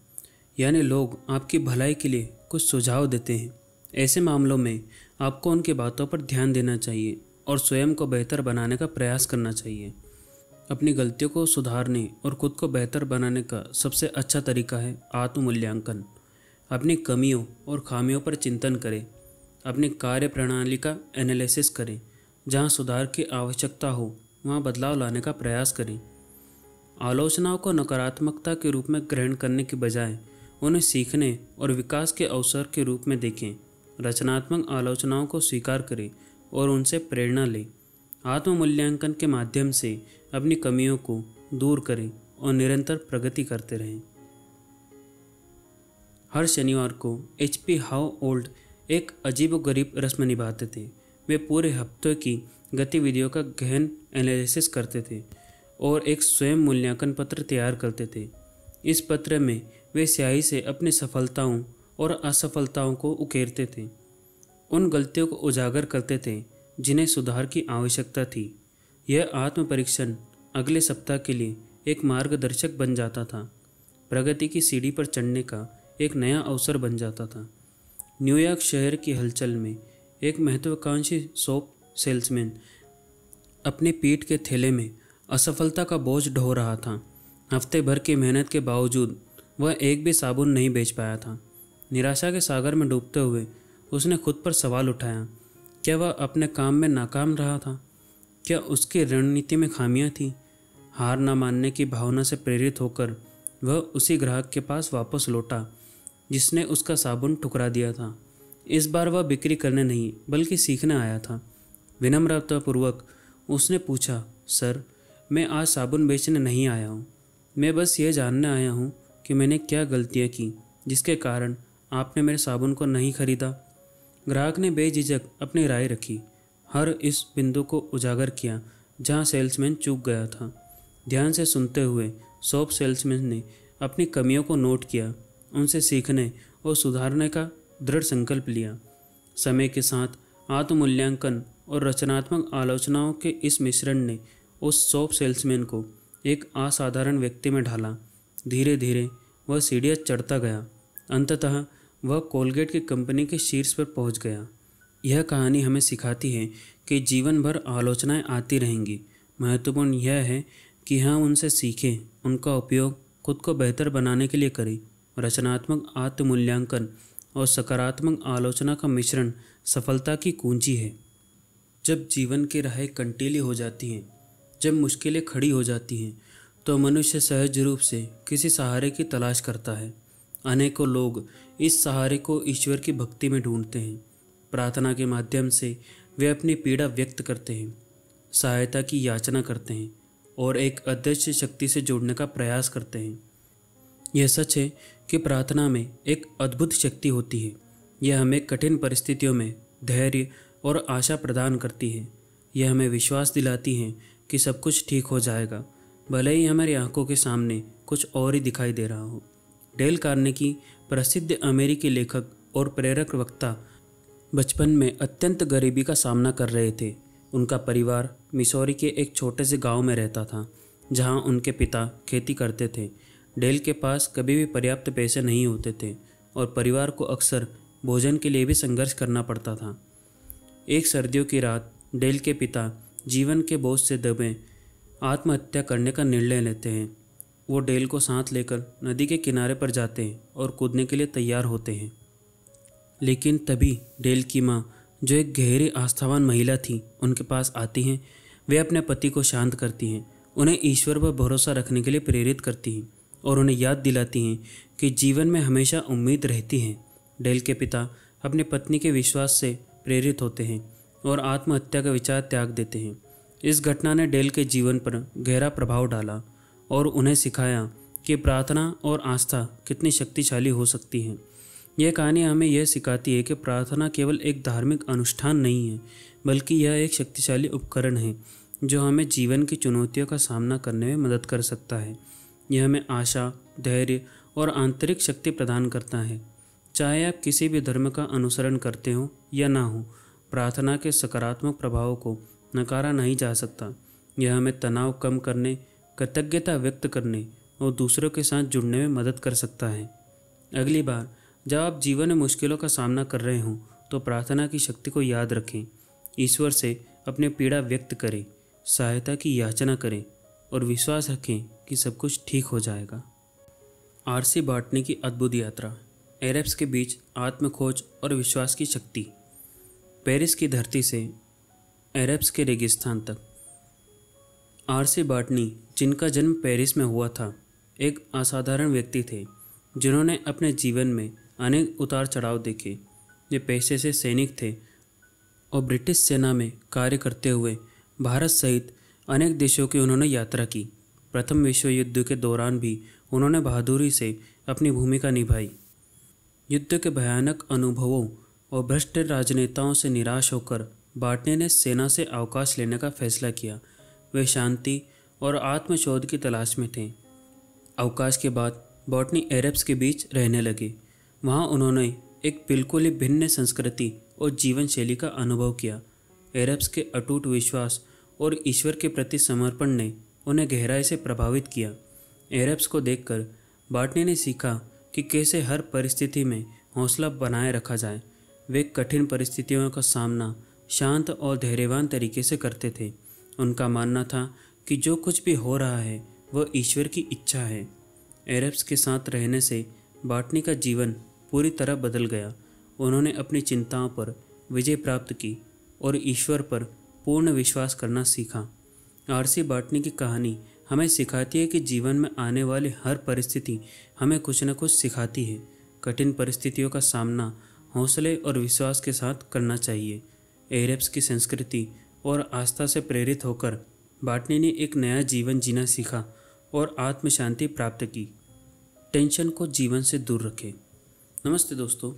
यानी लोग आपकी भलाई के लिए कुछ सुझाव देते हैं। ऐसे मामलों में आपको उनकी बातों पर ध्यान देना चाहिए और स्वयं को बेहतर बनाने का प्रयास करना चाहिए। अपनी गलतियों को सुधारने और खुद को बेहतर बनाने का सबसे अच्छा तरीका है आत्ममूल्यांकन। अपनी कमियों और खामियों पर चिंतन करें। अपनी कार्य प्रणाली का एनालिसिस करें। जहाँ सुधार की आवश्यकता हो, वहाँ बदलाव लाने का प्रयास करें। आलोचनाओं को नकारात्मकता के रूप में ग्रहण करने के बजाय उन्हें सीखने और विकास के अवसर के रूप में देखें। रचनात्मक आलोचनाओं को स्वीकार करें और उनसे प्रेरणा लें। आत्ममूल्यांकन के माध्यम से अपनी कमियों को दूर करें और निरंतर प्रगति करते रहें। हर शनिवार को एच पी हाउ ओल्ड एक अजीब गरीब रस्म निभाते थे। वे पूरे हफ़्ते की गतिविधियों का गहन एनालिसिस करते थे और एक स्वयं मूल्यांकन पत्र तैयार करते थे। इस पत्र में वे स्याही से अपनी सफलताओं और असफलताओं को उकेरते थे। उन गलतियों को उजागर करते थे जिन्हें सुधार की आवश्यकता थी। यह आत्म परीक्षण अगले सप्ताह के लिए एक मार्गदर्शक बन जाता था। प्रगति की सीढ़ी पर चढ़ने का एक नया अवसर बन जाता था। न्यूयॉर्क शहर की हलचल में एक महत्वाकांक्षी सोप सेल्समैन अपनी पीठ के थैले में असफलता का बोझ ढो रहा था। हफ़्ते भर की मेहनत के बावजूद वह एक भी साबुन नहीं बेच पाया था। निराशा के सागर में डूबते हुए उसने खुद पर सवाल उठाया, क्या वह अपने काम में नाकाम रहा था? क्या उसकी रणनीति में खामियाँ थी? हार न मानने की भावना से प्रेरित होकर वह उसी ग्राहक के पास वापस लौटा, जिसने उसका साबुन ठुकरा दिया था। इस बार वह बिक्री करने नहीं, बल्कि सीखने आया था। विनम्रतापूर्वक उसने पूछा, सर, मैं आज साबुन बेचने नहीं आया हूँ। मैं बस ये जानने आया हूँ कि मैंने क्या गलतियाँ की, जिसके कारण आपने मेरे साबुन को नहीं खरीदा। ग्राहक ने बेझिझक अपनी राय रखी। हर इस बिंदु को उजागर किया, जहाँ सेल्समैन चूक गया था। ध्यान से सुनते हुए, सॉप सेल्समैन ने अपनी कमियों को नोट किया, उनसे सीखने और सुधारने का दृढ़ संकल्प लिया। समय के साथ आत्ममूल्यांकन और रचनात्मक आलोचनाओं के इस मिश्रण ने उस सॉप सेल्समैन को एक असाधारण व्यक्ति में ढाला। धीरे धीरे वह सीढ़ियाँ चढ़ता गया। अंततः वह कोलगेट की कंपनी के शीर्ष पर पहुँच गया। यह कहानी हमें सिखाती है कि जीवन भर आलोचनाएँ आती रहेंगी। महत्वपूर्ण यह है कि हम उनसे सीखें, उनका उपयोग खुद को बेहतर बनाने के लिए करें। रचनात्मक आत्मूल्यांकन और सकारात्मक आलोचना का मिश्रण सफलता की कुंजी है। जब जीवन की राहें कंटीली हो जाती हैं, जब मुश्किलें खड़ी हो जाती हैं तो मनुष्य सहज रूप से किसी सहारे की तलाश करता है। अनेकों लोग इस सहारे को ईश्वर की भक्ति में ढूंढते हैं। प्रार्थना के माध्यम से वे अपनी पीड़ा व्यक्त करते हैं, सहायता की याचना करते हैं और एक अदृश्य शक्ति से जोड़ने का प्रयास करते हैं। यह सच है कि प्रार्थना में एक अद्भुत शक्ति होती है। यह हमें कठिन परिस्थितियों में धैर्य और आशा प्रदान करती है। यह हमें विश्वास दिलाती है कि सब कुछ ठीक हो जाएगा, भले ही हमारी आँखों के सामने कुछ और ही दिखाई दे रहा हो। डेल कार्नेगी, प्रसिद्ध अमेरिकी लेखक और प्रेरक वक्ता बचपन में अत्यंत गरीबी का सामना कर रहे थे। उनका परिवार मिसौरी के एक छोटे से गाँव में रहता था, जहाँ उनके पिता खेती करते थे। डेल के पास कभी भी पर्याप्त पैसे नहीं होते थे और परिवार को अक्सर भोजन के लिए भी संघर्ष करना पड़ता था। एक सर्दियों की रात, डेल के पिता जीवन के बोझ से दबे आत्महत्या करने का निर्णय लेते हैं। वो डेल को साथ लेकर नदी के किनारे पर जाते हैं और कूदने के लिए तैयार होते हैं। लेकिन तभी डेल की माँ, जो एक गहरी आस्थावान महिला थी, उनके पास आती हैं। वे अपने पति को शांत करती हैं, उन्हें ईश्वर पर भरोसा रखने के लिए प्रेरित करती हैं और उन्हें याद दिलाती हैं कि जीवन में हमेशा उम्मीद रहती है। डेल के पिता अपनी पत्नी के विश्वास से प्रेरित होते हैं और आत्महत्या का विचार त्याग देते हैं। इस घटना ने डेल के जीवन पर गहरा प्रभाव डाला और उन्हें सिखाया कि प्रार्थना और आस्था कितनी शक्तिशाली हो सकती है। यह कहानी हमें यह सिखाती है कि प्रार्थना केवल एक धार्मिक अनुष्ठान नहीं है, बल्कि यह एक शक्तिशाली उपकरण है, जो हमें जीवन की चुनौतियों का सामना करने में मदद कर सकता है। यह हमें आशा, धैर्य और आंतरिक शक्ति प्रदान करता है। चाहे आप किसी भी धर्म का अनुसरण करते हो या ना हो, प्रार्थना के सकारात्मक प्रभाव को नकारा नहीं जा सकता। यह हमें तनाव कम करने, कृतज्ञता व्यक्त करने और दूसरों के साथ जुड़ने में मदद कर सकता है। अगली बार जब आप जीवन में मुश्किलों का सामना कर रहे हों तो प्रार्थना की शक्ति को याद रखें। ईश्वर से अपने पीड़ा व्यक्त करें, सहायता की याचना करें और विश्वास रखें कि सब कुछ ठीक हो जाएगा। आरसी बांटने की अद्भुत यात्रा एरब्स के बीच आत्मखोज और विश्वास की शक्ति। पेरिस की धरती से एरब्स के रेगिस्तान तक। आरसी बाटनी, जिनका जन्म पेरिस में हुआ था, एक असाधारण व्यक्ति थे, जिन्होंने अपने जीवन में अनेक उतार चढ़ाव देखे। ये पैसे से सैनिक थे और ब्रिटिश सेना में कार्य करते हुए भारत सहित अनेक देशों की उन्होंने यात्रा की। प्रथम विश्व युद्ध के दौरान भी उन्होंने बहादुरी से अपनी भूमिका निभाई। युद्ध के भयानक अनुभवों और भ्रष्ट राजनेताओं से निराश होकर बाटने ने सेना से अवकाश लेने का फैसला किया। वे शांति और आत्मशोध की तलाश में थे। अवकाश के बाद बॉटनी एरब्स के बीच रहने लगे। वहाँ उन्होंने एक बिल्कुल ही भिन्न संस्कृति और जीवन शैली का अनुभव किया। एरब्स के अटूट विश्वास और ईश्वर के प्रति समर्पण ने उन्हें गहराई से प्रभावित किया। एरब्स को देखकर बाटनी ने सीखा कि कैसे हर परिस्थिति में हौसला बनाए रखा जाए। वे कठिन परिस्थितियों का सामना शांत और धैर्यवान तरीके से करते थे। उनका मानना था कि जो कुछ भी हो रहा है, वह ईश्वर की इच्छा है। एरब्स के साथ रहने से बाटनी का जीवन पूरी तरह बदल गया। उन्होंने अपनी चिंताओं पर विजय प्राप्त की और ईश्वर पर पूर्ण विश्वास करना सीखा। आरसी बाटनी की कहानी हमें सिखाती है कि जीवन में आने वाली हर परिस्थिति हमें कुछ न कुछ सिखाती है। कठिन परिस्थितियों का सामना हौसले और विश्वास के साथ करना चाहिए। एरब्स की संस्कृति और आस्था से प्रेरित होकर बाटनी ने एक नया जीवन जीना सीखा और आत्म शांति प्राप्त की। टेंशन को जीवन से दूर रखें। नमस्ते दोस्तों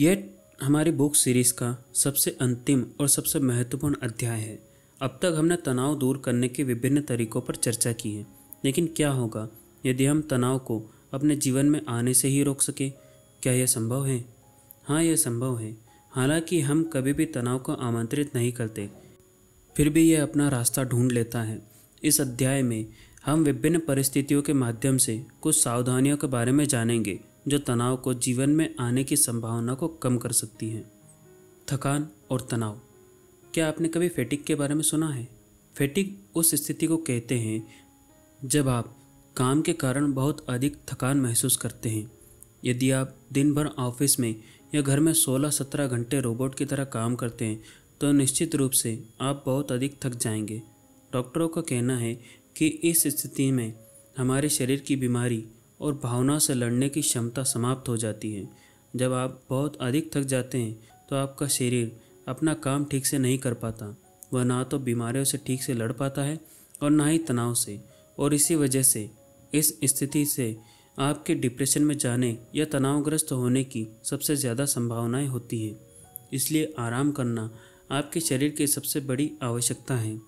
यह हमारी बुक सीरीज़ का सबसे अंतिम और सबसे महत्वपूर्ण अध्याय है। अब तक हमने तनाव दूर करने के विभिन्न तरीकों पर चर्चा की है, लेकिन क्या होगा यदि हम तनाव को अपने जीवन में आने से ही रोक सकें? क्या यह संभव है? हाँ यह संभव है। हालाँकि हम कभी भी तनाव को आमंत्रित नहीं करते, फिर भी यह अपना रास्ता ढूंढ लेता है। इस अध्याय में हम विभिन्न परिस्थितियों के माध्यम से कुछ सावधानियों के बारे में जानेंगे। जो तनाव को जीवन में आने की संभावना को कम कर सकती हैं। थकान और तनाव। क्या आपने कभी फेटिक के बारे में सुना है? फेटिक उस स्थिति को कहते हैं, जब आप काम के कारण बहुत अधिक थकान महसूस करते हैं। यदि आप दिन भर ऑफ़िस में या घर में 16-17 घंटे रोबोट की तरह काम करते हैं तो निश्चित रूप से आप बहुत अधिक थक जाएँगे। डॉक्टरों का कहना है कि इस स्थिति में हमारे शरीर की बीमारी और भावना से लड़ने की क्षमता समाप्त हो जाती है। जब आप बहुत अधिक थक जाते हैं तो आपका शरीर अपना काम ठीक से नहीं कर पाता। वह ना तो बीमारियों से ठीक से लड़ पाता है और ना ही तनाव से। और इसी वजह से इस स्थिति से आपके डिप्रेशन में जाने या तनावग्रस्त होने की सबसे ज़्यादा संभावनाएँ होती हैं। इसलिए आराम करना आपके शरीर की सबसे बड़ी आवश्यकता है।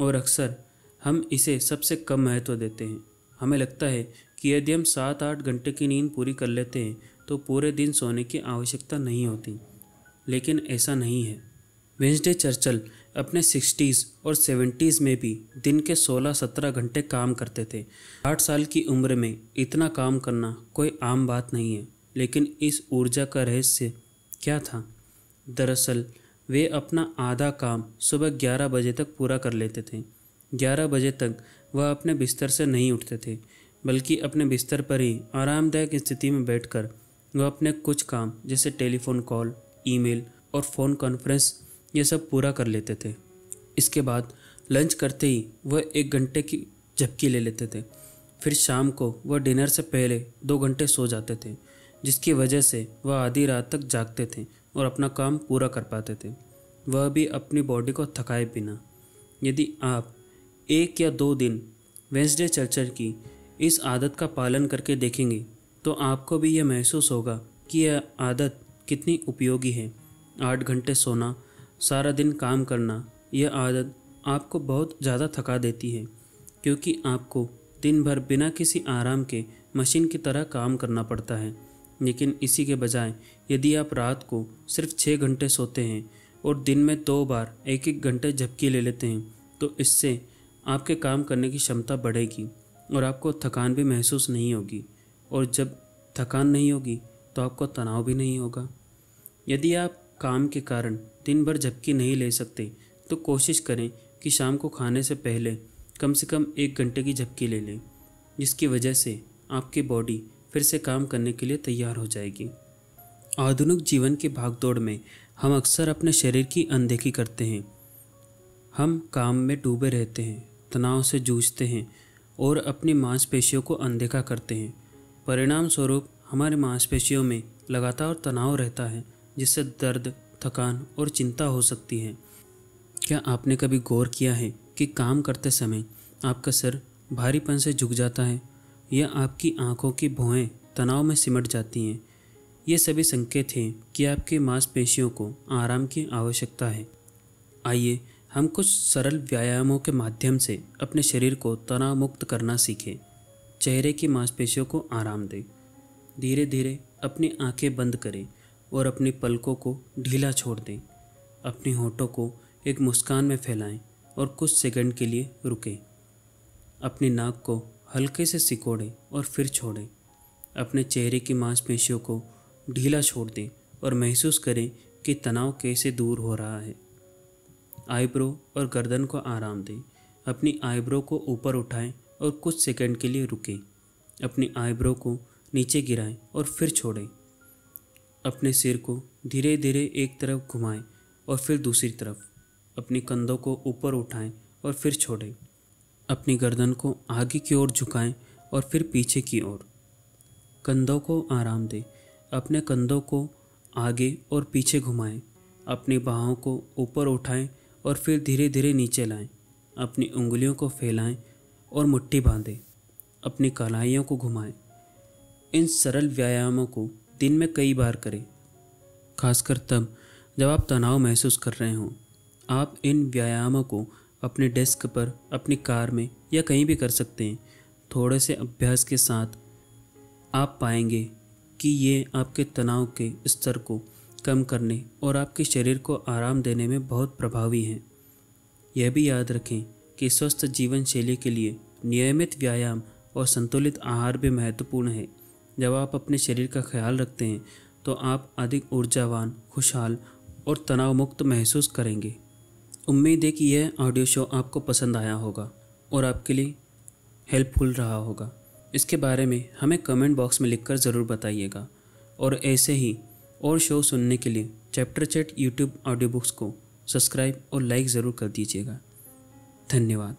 और अक्सर हम इसे सबसे कम महत्व देते हैं। हमें लगता है कि यदि हम सात आठ घंटे की नींद पूरी कर लेते हैं तो पूरे दिन सोने की आवश्यकता नहीं होती। लेकिन ऐसा नहीं है। वेंसडे चर्चल अपने सिक्सटीज़ और सेवेंटीज़ में भी दिन के 16-17 घंटे काम करते थे। आठ साल की उम्र में इतना काम करना कोई आम बात नहीं है, लेकिन इस ऊर्जा का रहस्य क्या था? दरअसल, वे अपना आधा काम सुबह ग्यारह बजे तक पूरा कर लेते थे। ग्यारह बजे तक वह अपने बिस्तर से नहीं उठते थे। बल्कि अपने बिस्तर पर ही आरामदायक स्थिति में बैठकर वह अपने कुछ काम, जैसे टेलीफोन कॉल, ईमेल और फ़ोन कॉन्फ्रेंस, ये सब पूरा कर लेते थे। इसके बाद लंच करते ही वह एक घंटे की झपकी ले लेते थे। फिर शाम को वह डिनर से पहले दो घंटे सो जाते थे, जिसकी वजह से वह आधी रात तक जागते थे और अपना काम पूरा कर पाते थे। वह भी अपनी बॉडी को थकाए बिना। यदि आप एक या दो दिन वेंसडे चर्चर की इस आदत का पालन करके देखेंगे तो आपको भी यह महसूस होगा कि यह आदत कितनी उपयोगी है। आठ घंटे सोना, सारा दिन काम करना, यह आदत आपको बहुत ज़्यादा थका देती है, क्योंकि आपको दिन भर बिना किसी आराम के मशीन की तरह काम करना पड़ता है। लेकिन इसी के बजाय, यदि आप रात को सिर्फ़ छः घंटे सोते हैं और दिन में दो बार एक एक घंटे झपकी ले लेते हैं तो इससे आपके काम करने की क्षमता बढ़ेगी। और आपको थकान भी महसूस नहीं होगी। और जब थकान नहीं होगी तो आपको तनाव भी नहीं होगा। यदि आप काम के कारण दिन भर झपकी नहीं ले सकते तो कोशिश करें कि शाम को खाने से पहले कम से कम एक घंटे की झपकी ले लें, जिसकी वजह से आपकी बॉडी फिर से काम करने के लिए तैयार हो जाएगी। आधुनिक जीवन की भागदौड़ में हम अक्सर अपने शरीर की अनदेखी करते हैं। हम काम में डूबे रहते हैं, तनाव से जूझते हैं और अपनी मांसपेशियों को अनदेखा करते हैं। परिणाम स्वरूप हमारे मांसपेशियों में लगातार तनाव रहता है, जिससे दर्द, थकान और चिंता हो सकती है। क्या आपने कभी गौर किया है कि काम करते समय आपका सर भारीपन से झुक जाता है या आपकी आँखों की भौहें तनाव में सिमट जाती हैं? ये सभी संकेत हैं कि आपकी मांसपेशियों को आराम की आवश्यकता है। आइए हम कुछ सरल व्यायामों के माध्यम से अपने शरीर को तनाव मुक्त करना सीखें। चेहरे की मांसपेशियों को आराम दें। धीरे धीरे अपनी आँखें बंद करें और अपनी पलकों को ढीला छोड़ दें। अपने होठों को एक मुस्कान में फैलाएँ और कुछ सेकंड के लिए रुकें। अपनी नाक को हल्के से सिकोड़ें और फिर छोड़ें। अपने चेहरे की मांसपेशियों को ढीला छोड़ दें और महसूस करें कि तनाव कैसे दूर हो रहा है। आईब्रो और गर्दन को आराम दें। अपनी आईब्रो को ऊपर उठाएँ और कुछ सेकंड के लिए रुकें। अपनी आईब्रो को नीचे गिराएँ और फिर छोड़ें। अपने सिर को धीरे धीरे एक तरफ़ घुमाएँ और फिर दूसरी तरफ़। अपनी कंधों को ऊपर उठाएँ और फिर छोड़ें। अपनी गर्दन को आगे की ओर झुकाएँ और फिर पीछे की ओर। कंधों को आराम दें। अपने कंधों को आगे और पीछे घुमाएँ। अपनी बाहों को ऊपर उठाएँ और फिर धीरे धीरे नीचे लाएँ। अपनी उंगलियों को फैलाएँ और मुट्ठी बांधें। अपनी कलाइयों को घुमाएँ। इन सरल व्यायामों को दिन में कई बार करें। खासकर तब जब आप तनाव महसूस कर रहे हों। आप इन व्यायामों को अपने डेस्क पर, अपनी कार में या कहीं भी कर सकते हैं। थोड़े से अभ्यास के साथ आप पाएँगे कि ये आपके तनाव के स्तर को कम करने और आपके शरीर को आराम देने में बहुत प्रभावी हैं। यह भी याद रखें कि स्वस्थ जीवन शैली के लिए नियमित व्यायाम और संतुलित आहार भी महत्वपूर्ण है। जब आप अपने शरीर का ख्याल रखते हैं तो आप अधिक ऊर्जावान, खुशहाल और तनाव मुक्त महसूस करेंगे। उम्मीद है कि यह ऑडियो शो आपको पसंद आया होगा और आपके लिए हेल्पफुल रहा होगा। इसके बारे में हमें कमेंट बॉक्स में लिखकर ज़रूर बताइएगा और ऐसे ही और शो सुनने के लिए chapter chat YouTube audio books को सब्सक्राइब और लाइक ज़रूर कर दीजिएगा। धन्यवाद।